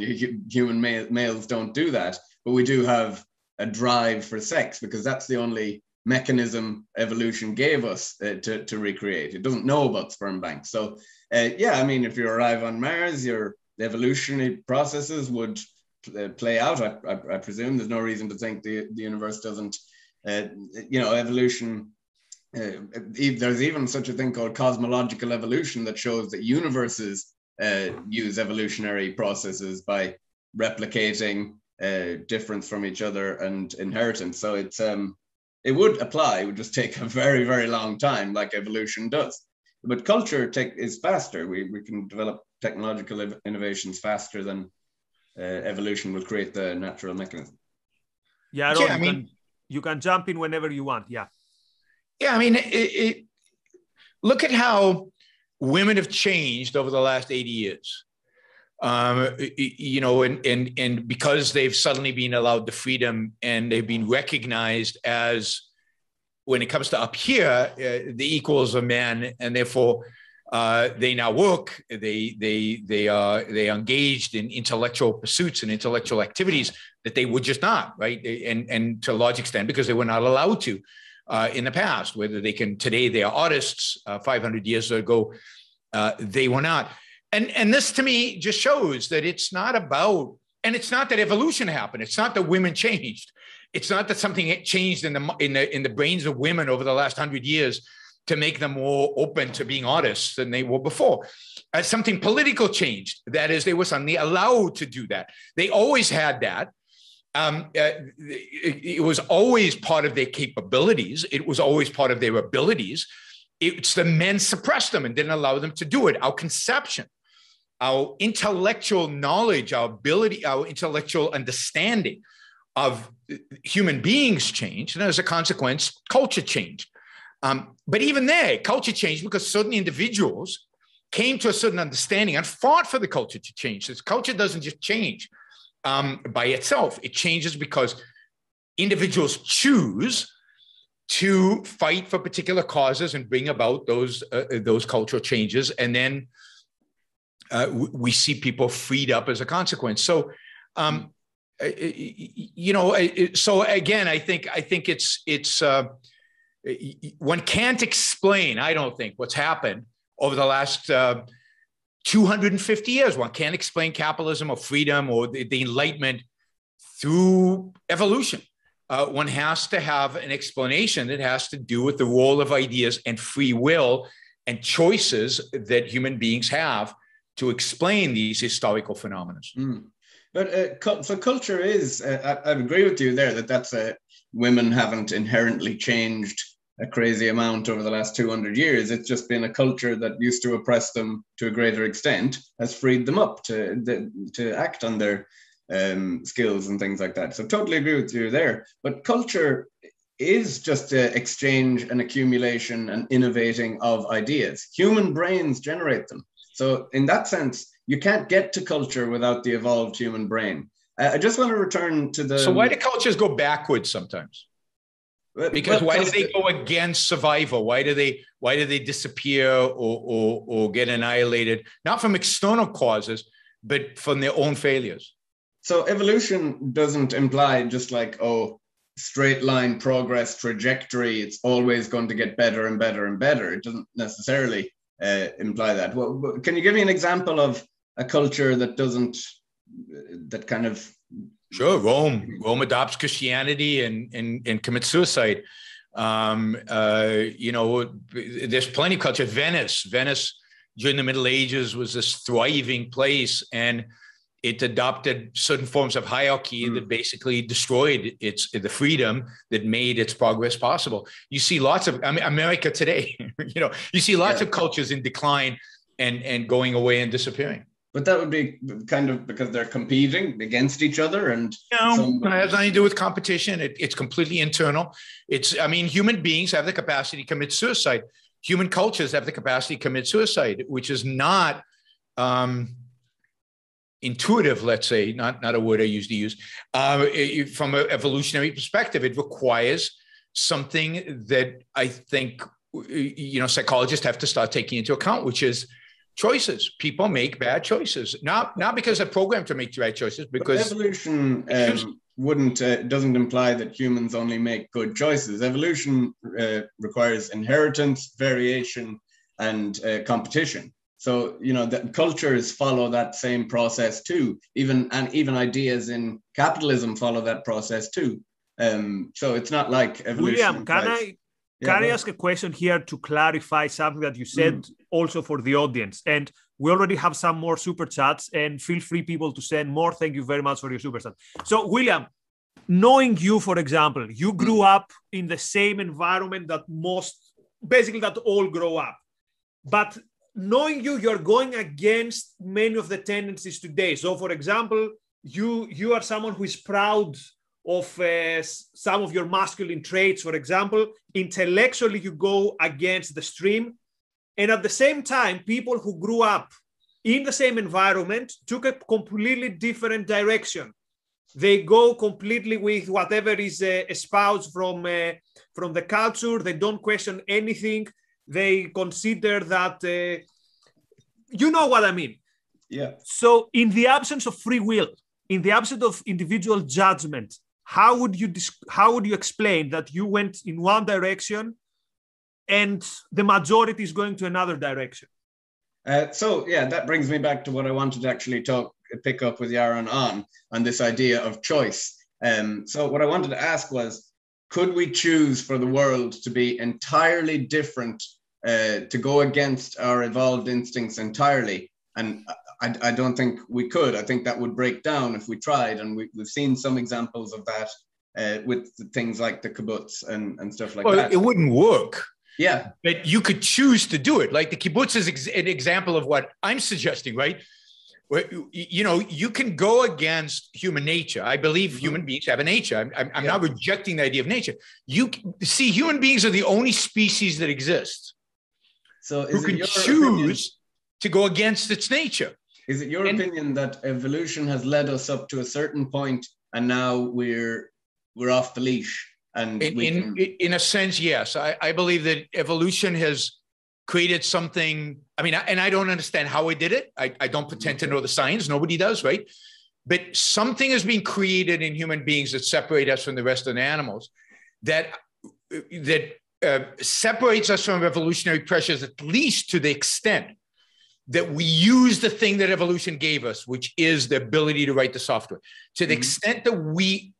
Speaker 2: Human males don't do that, but we do have a drive for sex because that's the only mechanism evolution gave us uh, to, to recreate. It doesn't know about sperm banks. So, uh, yeah, I mean, if you arrive on Mars, you're evolutionary processes would uh, play out. I, I, I, presume there's no reason to think the, the universe doesn't, uh, you know, evolution. Uh, there's even such a thing called cosmological evolution that shows that universes uh, use evolutionary processes by replicating uh, difference from each other and inheritance. So it's um, it would apply. It would just take a very very long time, like evolution does. But culture take is faster. We we can develop technological innovations faster than uh, evolution will create the natural mechanism.
Speaker 1: Yeah, yeah I mean, can, you can jump in whenever you want. Yeah.
Speaker 3: Yeah, I mean, it, it, look at how women have changed over the last 80 years. Um, you know, and, and, and because they've suddenly been allowed the freedom and they've been recognized as, when it comes to up here, uh, the equals of men, and therefore uh, they now work. They they they are they are engaged in intellectual pursuits and intellectual activities that they would just not right, and and to a large extent because they were not allowed to uh, in the past. Whether they can today, they are artists. Uh, 500 years ago, uh, they were not. And and this to me just shows that it's not about, and it's not that evolution happened. It's not that women changed. It's not that something changed in the in the in the brains of women over the last hundred years to make them more open to being artists than they were before. As something political changed, that is, they were suddenly allowed to do that. They always had that um, uh, it, it, was always part of their capabilities. It was always part of their abilities. It's the men suppressed them and didn't allow them to do it. Our conception, our intellectual knowledge, our ability, our intellectual understanding of human beings changed. And as a consequence, culture changed. Um, but even there, culture changed because certain individuals came to a certain understanding and fought for the culture to change. This culture doesn't just change um, by itself. It changes because individuals choose to fight for particular causes and bring about those uh, uh those cultural changes, and then uh, we see people freed up as a consequence. So, um, uh, you know, so again, I think I think it's it's uh, one can't explain. I don't think what's happened over the last uh, 250 years. One can't explain capitalism or freedom or the, the Enlightenment through evolution. Uh, one has to have an explanation that has to do with the role of ideas and free will and choices that human beings have to explain these historical phenomena. Mm.
Speaker 2: But uh, so culture is, uh, I, I, agree with you there that that's a, women haven't inherently changed a crazy amount over the last 200 years. It's just been a culture that used to oppress them to a greater extent, has freed them up to, to act on their um, skills and things like that. So, totally agree with you there. But culture is just an exchange and accumulation and innovating of ideas. Human brains generate them. So, in that sense, you can't get to culture without the evolved human brain. Uh, I just want to return to the.
Speaker 3: So, why do cultures go backwards sometimes? Because why do they go against survival? Why do they why do they disappear or, or or get annihilated? Not from external causes but from their own failures.
Speaker 2: So evolution doesn't imply just like oh straight line progress trajectory it's always going to get better and better and better. It doesn't necessarily uh, imply that. Well can you give me an example of a culture that doesn't that kind of
Speaker 3: Sure, Rome. Rome adopts Christianity and and, and commits suicide. Um, uh, you know, there's plenty of culture. Venice, Venice during the Middle Ages was this thriving place, and it adopted certain forms of hierarchy mm. that basically destroyed its the freedom that made its progress possible. You see lots of I mean, America today. you know, you see lots yeah. of cultures in decline and and going away and disappearing
Speaker 2: but that would be kind of because they're competing against each other and
Speaker 3: no it has nothing to do with competition. It, it's completely internal. It's i mean human beings have the capacity to commit suicide. Human cultures have the capacity to commit suicide which is not um, intuitive let's say not not a word i usually use. Uh, it, from an evolutionary perspective it requires something that i think you know psychologists have to start taking into account which is choices. People make bad choices, not not because they're programmed to make bad choices. Because
Speaker 2: but evolution um, wouldn't uh, doesn't imply that humans only make good choices. Evolution uh, requires inheritance, variation, and uh, competition. So you know that cultures follow that same process too. Even and even ideas in capitalism follow that process too. Um, so it's not like evolution.
Speaker 1: William, can I yeah, can I ask a question here to clarify something that you said mm. also for the audience? And we already have some more super chats, and feel free people to send more. Thank you very much for your super chat. So, William, knowing you, for example, you grew mm. up in the same environment that most, basically, that all grow up. But knowing you, you're going against many of the tendencies today. So, for example, you you are someone who is proud of uh, some of your masculine traits, for example, intellectually you go against the stream. And at the same time, people who grew up in the same environment took a completely different direction. They go completely with whatever is uh, espoused from, uh, from the culture. They don't question anything. They consider that, uh, you know what I mean.
Speaker 2: Yeah.
Speaker 1: So, in the absence of free will, in the absence of individual judgment, how would you how would you explain that you went in one direction and the majority is going to another direction?
Speaker 2: Uh, so yeah that brings me back to what i wanted to actually talk pick up with yaron on on this idea of choice. Um, so what i wanted to ask was could we choose for the world to be entirely different uh, to go against our evolved instincts entirely? And I, I, don't think we could. I think that would break down if we tried, and we, have seen some examples of that uh, with things like the kibbutz and, and stuff like well, that.
Speaker 3: It wouldn't work.
Speaker 2: Yeah,
Speaker 3: but you could choose to do it. Like the kibbutz is ex- an example of what I'm suggesting, right? Where, you know, you can go against human nature. I believe mm-hmm. human beings have a nature. I'm, I'm, I'm yeah. not rejecting the idea of nature. You see, human beings are the only species that exist.
Speaker 2: So
Speaker 3: who can choose opinion? to go against its nature.
Speaker 2: Is it your opinion that evolution has led us up to a certain point and now we're we're off the leash? And
Speaker 3: in in, in, a sense, yes. I, I believe that evolution has created something. I mean, and I don't understand how it did it. I, I don't pretend to know the science. Nobody does, right? But something has been created in human beings that separate us from the rest of the animals. That that uh, separates us from evolutionary pressures, at least to the extent that we use the thing that evolution gave us, which is the ability to write the software. To the mm-hmm. extent that we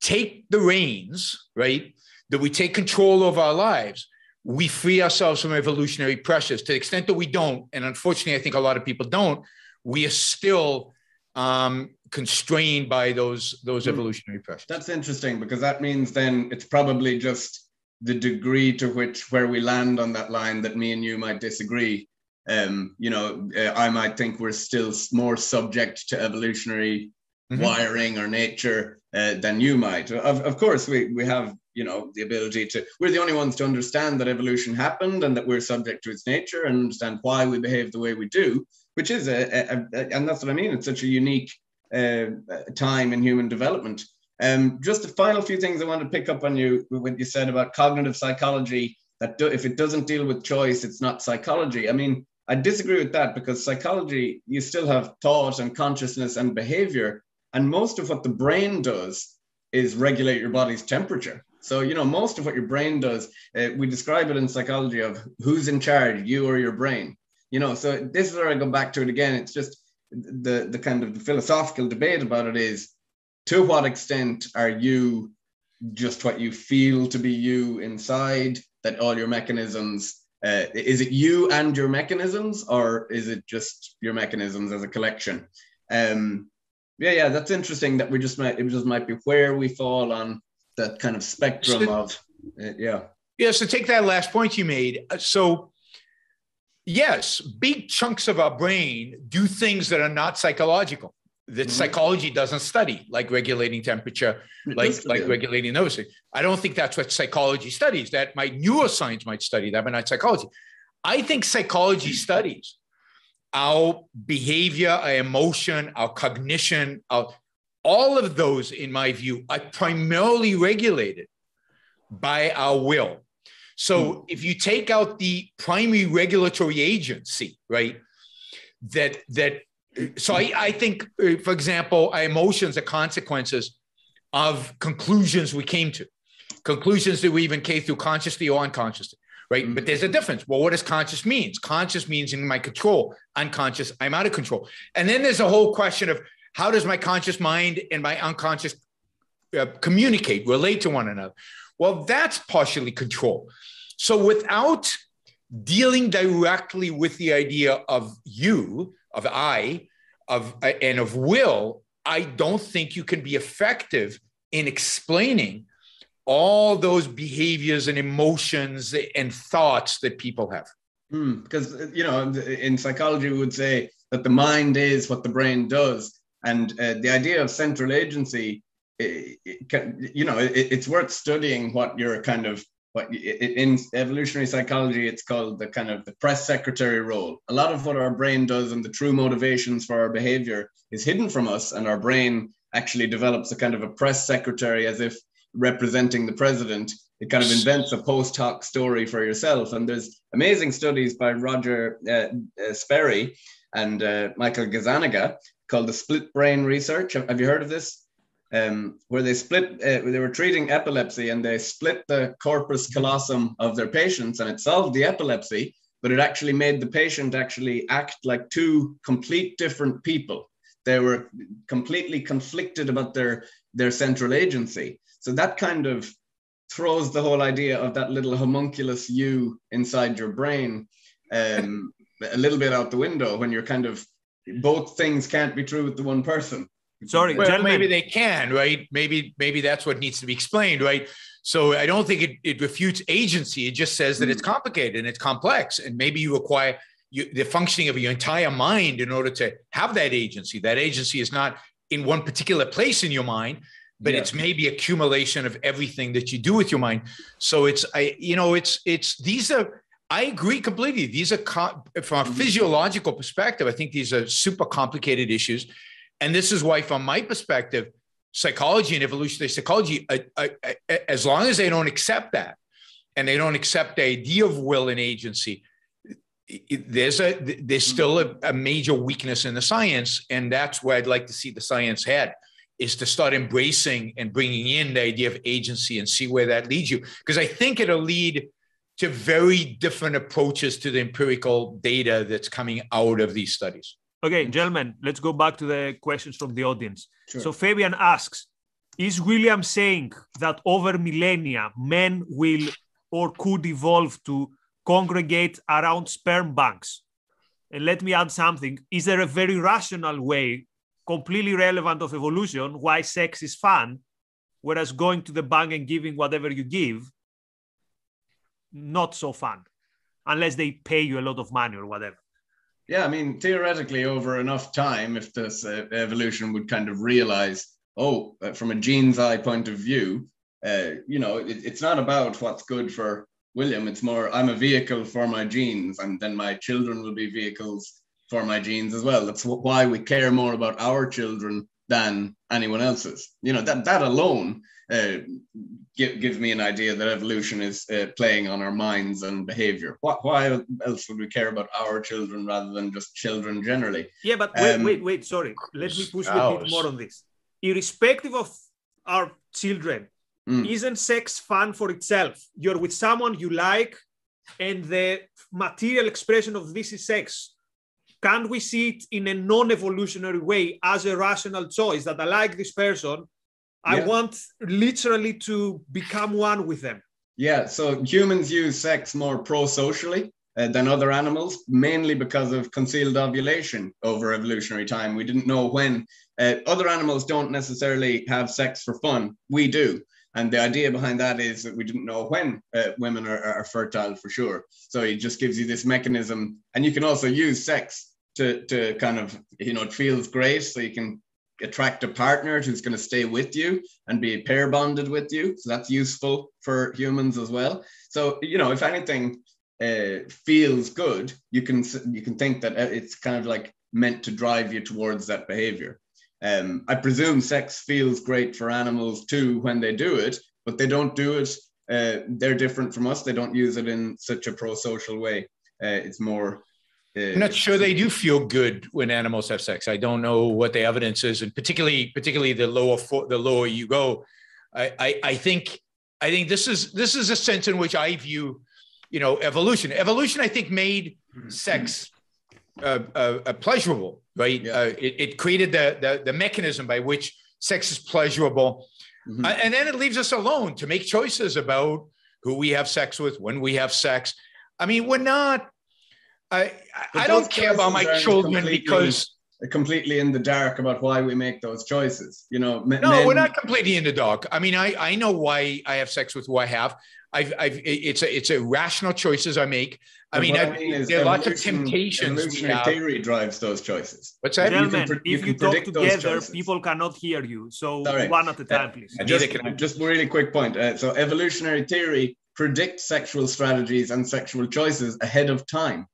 Speaker 3: take the reins, right, that we take control of our lives, we free ourselves from evolutionary pressures. To the extent that we don't, and unfortunately, I think a lot of people don't, we are still um, constrained by those those mm. evolutionary pressures.
Speaker 2: That's interesting because that means then it's probably just the degree to which where we land on that line that me and you might disagree um, you know, uh, I might think we're still more subject to evolutionary mm-hmm. wiring or nature uh, than you might. Of, of course, we, we have, you know, the ability to, we're the only ones to understand that evolution happened and that we're subject to its nature and understand why we behave the way we do, which is a, a, a and that's what I mean. It's such a unique uh, time in human development. Um, just a final few things I want to pick up on you, what you said about cognitive psychology, that do, if it doesn't deal with choice, it's not psychology. I mean, I disagree with that because psychology, you still have thought and consciousness and behavior. And most of what the brain does is regulate your body's temperature. So, you know, most of what your brain does, uh, we describe it in psychology of who's in charge, you or your brain. You know, so this is where I go back to it again. It's just the, the kind of the philosophical debate about it is to what extent are you just what you feel to be you inside, that all your mechanisms uh, is it you and your mechanisms or is it just your mechanisms as a collection? Um yeah yeah that's interesting that we just might it just might be where we fall on that kind of spectrum so, of uh, yeah.
Speaker 3: Yeah so take that last point you made. Uh, so yes big chunks of our brain do things that are not psychological that mm-hmm. psychology doesn't study, like regulating temperature, like like regulating nervous. I don't think that's what psychology studies. That my neuroscience might study that, but not psychology. I think psychology studies our behavior, our emotion, our cognition, our, all of those, in my view, are primarily regulated by our will. So mm. if you take out the primary regulatory agency, right, that that so I, I think, uh, for example, our emotions are consequences of conclusions we came to, conclusions that we even came through consciously or unconsciously. right? Mm-hmm. But there's a difference. Well, what does conscious means? Conscious means in my control. Unconscious, I'm out of control. And then there's a whole question of how does my conscious mind and my unconscious uh, communicate, relate to one another? Well, that's partially control. So without dealing directly with the idea of you, of I, of and of will, I don't think you can be effective in explaining all those behaviors and emotions and thoughts that people have.
Speaker 2: Mm, because you know, in psychology, we would say that the mind is what the brain does, and uh, the idea of central agency, it, it can, you know, it, it's worth studying what your kind of what in evolutionary psychology it's called the kind of the press secretary role. A lot of what our brain does and the true motivations for our behavior is hidden from us, and our brain actually develops a kind of a press secretary as if representing the president. It kind of invents a post hoc story for yourself. And there's amazing studies by Roger uh, uh, Sperry and uh, Michael Gazzaniga called the split brain research. Have, you heard of this? Um, where they split, uh, they were treating epilepsy and they split the corpus callosum of their patients and it solved the epilepsy, but it actually made the patient actually act like two complete different people. They were completely conflicted about their, their central agency. So that kind of throws the whole idea of that little homunculus you inside your brain um, a little bit out the window when you're kind of both things can't be true with the one person.
Speaker 3: Sorry, well, maybe they can, right? Maybe maybe that's what needs to be explained, right? So I don't think it, it refutes agency. It just says that it's mm. complicated and it's complex, and maybe you require you, the functioning of your entire mind in order to have that agency. That agency is not in one particular place in your mind but yeah. it's maybe accumulation of everything that you do with your mind so it's i you know it's it's these are i agree completely these are from a mm-hmm. physiological perspective i think these are super complicated issues and this is why from my perspective psychology and evolutionary psychology uh, uh, uh, as long as they don't accept that and they don't accept the idea of will and agency there's a there's mm-hmm. still a, a major weakness in the science and that's where i'd like to see the science head is to start embracing and bringing in the idea of agency and see where that leads you. Because I think it'll lead to very different approaches to the empirical data that's coming out of these studies.
Speaker 1: Okay, gentlemen, let's go back to the questions from the audience. Sure. So Fabian asks Is William saying that over millennia, men will or could evolve to congregate around sperm banks? And let me add something. Is there a very rational way completely relevant of evolution why sex is fun whereas going to the bank and giving whatever you give not so fun unless they pay you a lot of money or whatever
Speaker 2: yeah i mean theoretically over enough time if this uh, evolution would kind of realize oh uh, from a gene's eye point of view uh, you know it, it's not about what's good for william it's more i'm a vehicle for my genes and then my children will be vehicles for my genes as well. That's why we care more about our children than anyone else's. You know, that, that alone uh, give, gives me an idea that evolution is uh, playing on our minds and behavior. Why, why, else would we care about our children rather than just children generally?
Speaker 1: Yeah, but wait, um, wait, wait, sorry. Let me push a bit more on this. Irrespective of our children, mm. isn't sex fun for itself? You're with someone you like, and the material expression of this is sex Can't we see it in a non-evolutionary way as a rational choice that I like this person, I want literally to become one with them?
Speaker 2: Yeah, so humans use sex more pro-socially uh, than other animals, mainly because of concealed ovulation over evolutionary time. We didn't know when. Uh, other animals don't necessarily have sex for fun. We do. And the idea behind that is that we didn't know when uh, women are, are, fertile for sure. So it just gives you this mechanism. And you can also use sex to, to kind of, you know, it feels great. So you can attract a partner who's going to stay with you and be pair bonded with you. So that's useful for humans as well. So, you know, if anything uh, feels good, you can, you can think that uh, it's kind of like meant to drive you towards that behavior. Um, I presume sex feels great for animals too when they do it, but they don't do it. Uh, they're different from us. They don't use it in such a pro-social way. Uh, it's more.
Speaker 3: I'm not sure they do feel good when animals have sex. I don't know what the evidence is, and particularly, particularly the lower the lower you go. I, I, I think I think this is this is a sense in which I view you know, evolution. Evolution, I think, made sex uh, uh, uh, pleasurable, right?
Speaker 2: Yeah.
Speaker 3: Uh, it, it created the, the the mechanism by which sex is pleasurable,
Speaker 2: Mhm.
Speaker 3: Uh, and then it leaves us alone to make choices about who we have sex with, when we have sex. I mean, we're not. I I, I don't care about my children because
Speaker 2: completely in the dark about why we make those choices. You know, me-
Speaker 3: no, we're not completely in the dark. I mean, I I know why I have sex with who I have. I've I've it's a it's a rational choices I make. I
Speaker 2: But
Speaker 3: mean, I,
Speaker 2: is
Speaker 3: there are lots of temptations.
Speaker 2: Evolutionary theory drives those choices.
Speaker 3: What's that?
Speaker 1: Gentlemen,
Speaker 2: pre- you
Speaker 1: if
Speaker 2: can
Speaker 1: you talk
Speaker 2: predict those
Speaker 1: together,
Speaker 2: choices.
Speaker 1: people cannot hear you. So
Speaker 2: Sorry.
Speaker 1: one at a
Speaker 2: Yeah.
Speaker 1: time, please.
Speaker 3: I
Speaker 2: Just,
Speaker 3: can
Speaker 2: just really quick point. Uh, so evolutionary theory predicts sexual strategies and sexual choices ahead of time.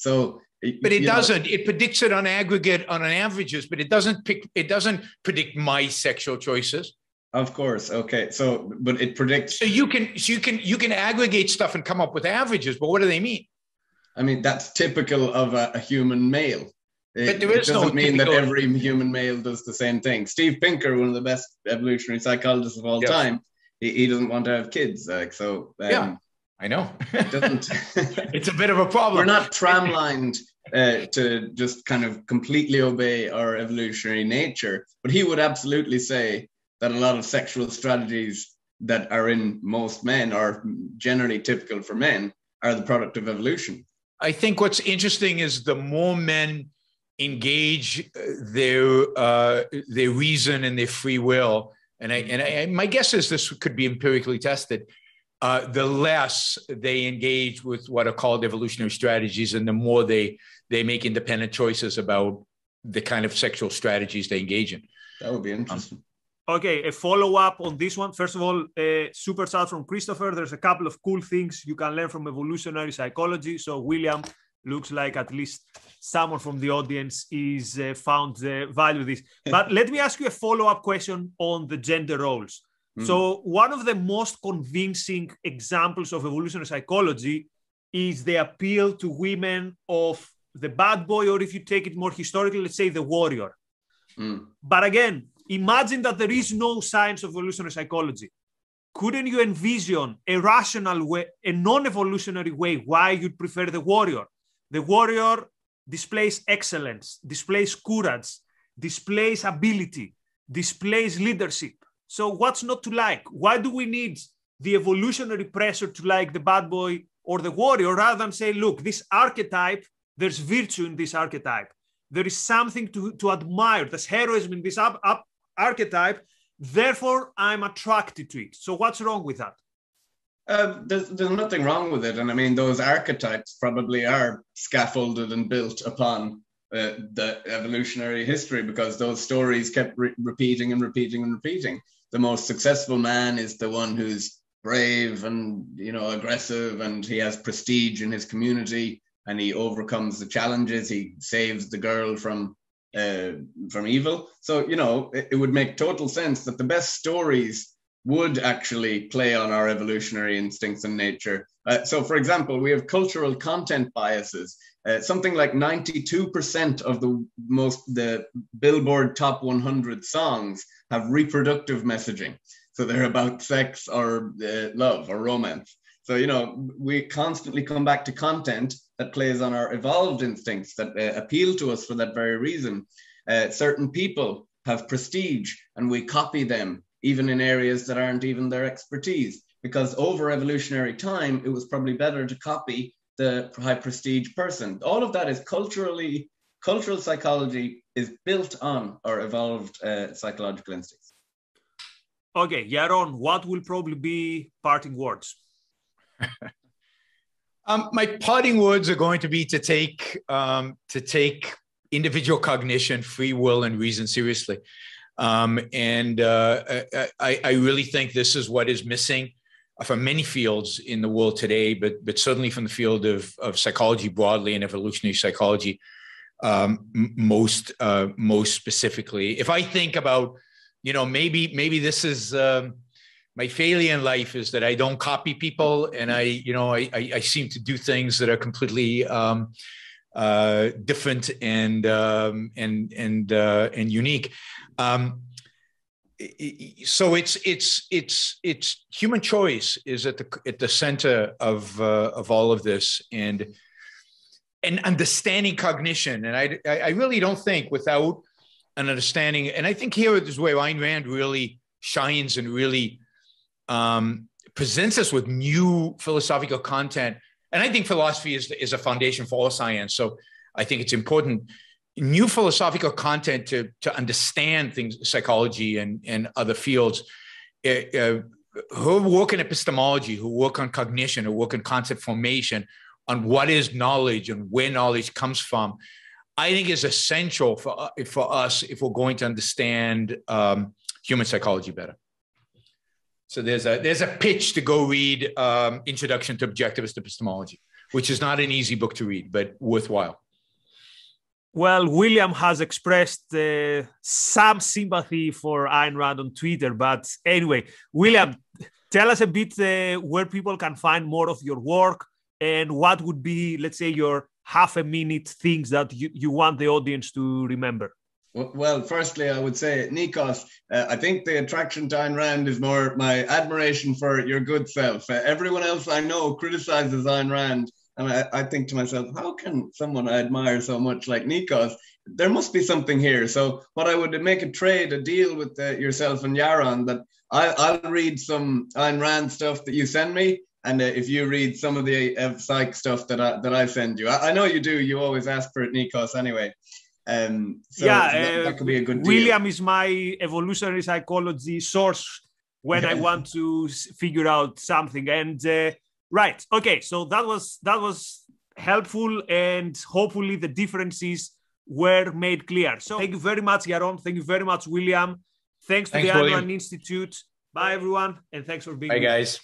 Speaker 2: So,
Speaker 3: But it doesn't. It predicts it on aggregate, on an averages, but it doesn't pick. It doesn't predict my sexual choices.
Speaker 2: of course, okay. So, but it predicts.
Speaker 3: So you can, so you can, you can aggregate stuff and come up with averages. But what do they mean?
Speaker 2: I mean, that's typical of a, a human male. It,
Speaker 3: But there
Speaker 2: it
Speaker 3: is
Speaker 2: doesn't mean that every human male does the same thing. Steve Pinker, one of the best evolutionary psychologists of all
Speaker 3: Yes.
Speaker 2: time, he, he doesn't want to have kids. Like so, um,
Speaker 3: Yeah. I know.
Speaker 2: it doesn't.
Speaker 3: it's a bit of a problem.
Speaker 2: We're not tramlined uh, to just kind of completely obey our evolutionary nature, but he would absolutely say that a lot of sexual strategies that are in most men, are generally typical for men, are the product of evolution.
Speaker 3: I think what's interesting is the more men engage uh, their uh, their reason and their free will, and I and I, my guess is this could be empirically tested. Uh, the less they engage with what are called evolutionary strategies, and the more they they make independent choices about the kind of sexual strategies they engage in.
Speaker 2: That would be interesting.
Speaker 1: Okay, a follow up on this one. First of all, uh, super chat from Christopher. There's a couple of cool things you can learn from evolutionary psychology. So, William looks like at least someone from the audience is uh, found the value of this. But let me ask you a follow up question on the gender roles.
Speaker 2: Mm.
Speaker 1: So, one of the most convincing examples of evolutionary psychology is the appeal to women of the bad boy, or if you take it more historically, let's say the warrior.
Speaker 2: Mm.
Speaker 1: But again, imagine that there is no science of evolutionary psychology. Couldn't you envision a rational way, a non evolutionary way, why you'd prefer the warrior? The warrior displays excellence, displays courage, displays ability, displays leadership. So, what's not to like? Why do we need the evolutionary pressure to like the bad boy or the warrior rather than say, look, this archetype, there's virtue in this archetype? There is something to, to admire. There's heroism in this up, up archetype. Therefore, I'm attracted to it. So, what's wrong with that?
Speaker 2: Uh, there's, there's nothing wrong with it. And I mean, those archetypes probably are scaffolded and built upon uh, the evolutionary history because those stories kept re- repeating and repeating and repeating. The most successful man is the one who's brave and you know aggressive and he has prestige in his community and he overcomes the challenges he saves the girl from uh, from evil so you know it, it would make total sense that the best stories would actually play on our evolutionary instincts and nature. Uh, so, for example, we have cultural content biases. Uh, something like 92% of the most the Billboard Top 100 songs have reproductive messaging. So they're about sex or uh, love or romance. So you know we constantly come back to content that plays on our evolved instincts that uh, appeal to us for that very reason. Uh, certain people have prestige, and we copy them even in areas that aren't even their expertise. Because over evolutionary time, it was probably better to copy the high prestige person. All of that is culturally, cultural psychology is built on our evolved uh, psychological instincts.
Speaker 1: Okay, Yaron, what will probably be parting words?
Speaker 3: Um, my parting words are going to be to take um, to take individual cognition, free will, and reason seriously. Um, and uh, I, I, really think this is what is missing from many fields in the world today, but but certainly from the field of, of psychology broadly and evolutionary psychology um, most uh, most specifically. If I think about, you know, maybe maybe this is um, my failure in life is that I don't copy people, and I you know I I, I seem to do things that are completely um, uh, different and um, and and uh, and unique. Um, so it's it's it's it's human choice is at the at the center of uh, of all of this and and understanding cognition. And I I really don't think without an understanding and I think here is where Ayn Rand really shines and really um, presents us with new philosophical content. And I think philosophy is is a foundation for all science. So I think it's important new philosophical content to to understand things psychology and and other fields uh, uh, who work in epistemology who work on cognition who work on concept formation on what is knowledge and where knowledge comes from i think is essential for for us if we're going to understand um, human psychology better. So there's a there's a pitch to go read um, introduction to objectivist epistemology which is not an easy book to read but worthwhile
Speaker 1: well, William has expressed uh, some sympathy for Ayn Rand on Twitter. But anyway, William, tell us a bit uh, where people can find more of your work and what would be, let's say, your half a minute things that you, you want the audience to remember.
Speaker 2: Well, firstly, I would say, Nikos, uh, I think the attraction to Ayn Rand is more my admiration for your good self. Uh, everyone else I know criticizes Ayn Rand and I, I think to myself, how can someone I admire so much like Nikos? There must be something here. So what I would make a trade, a deal with uh, yourself and Yaron that I, will read some Ayn Rand stuff that you send me, and uh, if you read some of the uh, psych stuff that I that I send you, I, I, know you do. You always ask for it, Nikos, anyway. Um, so
Speaker 1: yeah, that, that, could be a good. Deal. William is my evolutionary psychology source when I want to figure out something, and uh, Right. Okay. So that was that was helpful, and hopefully the differences were made clear. So thank you very much, Yaron. Thank you very much, William. Thanks to thanks, the Rand Institute. Bye, everyone, and thanks for being.
Speaker 3: Bye, guys.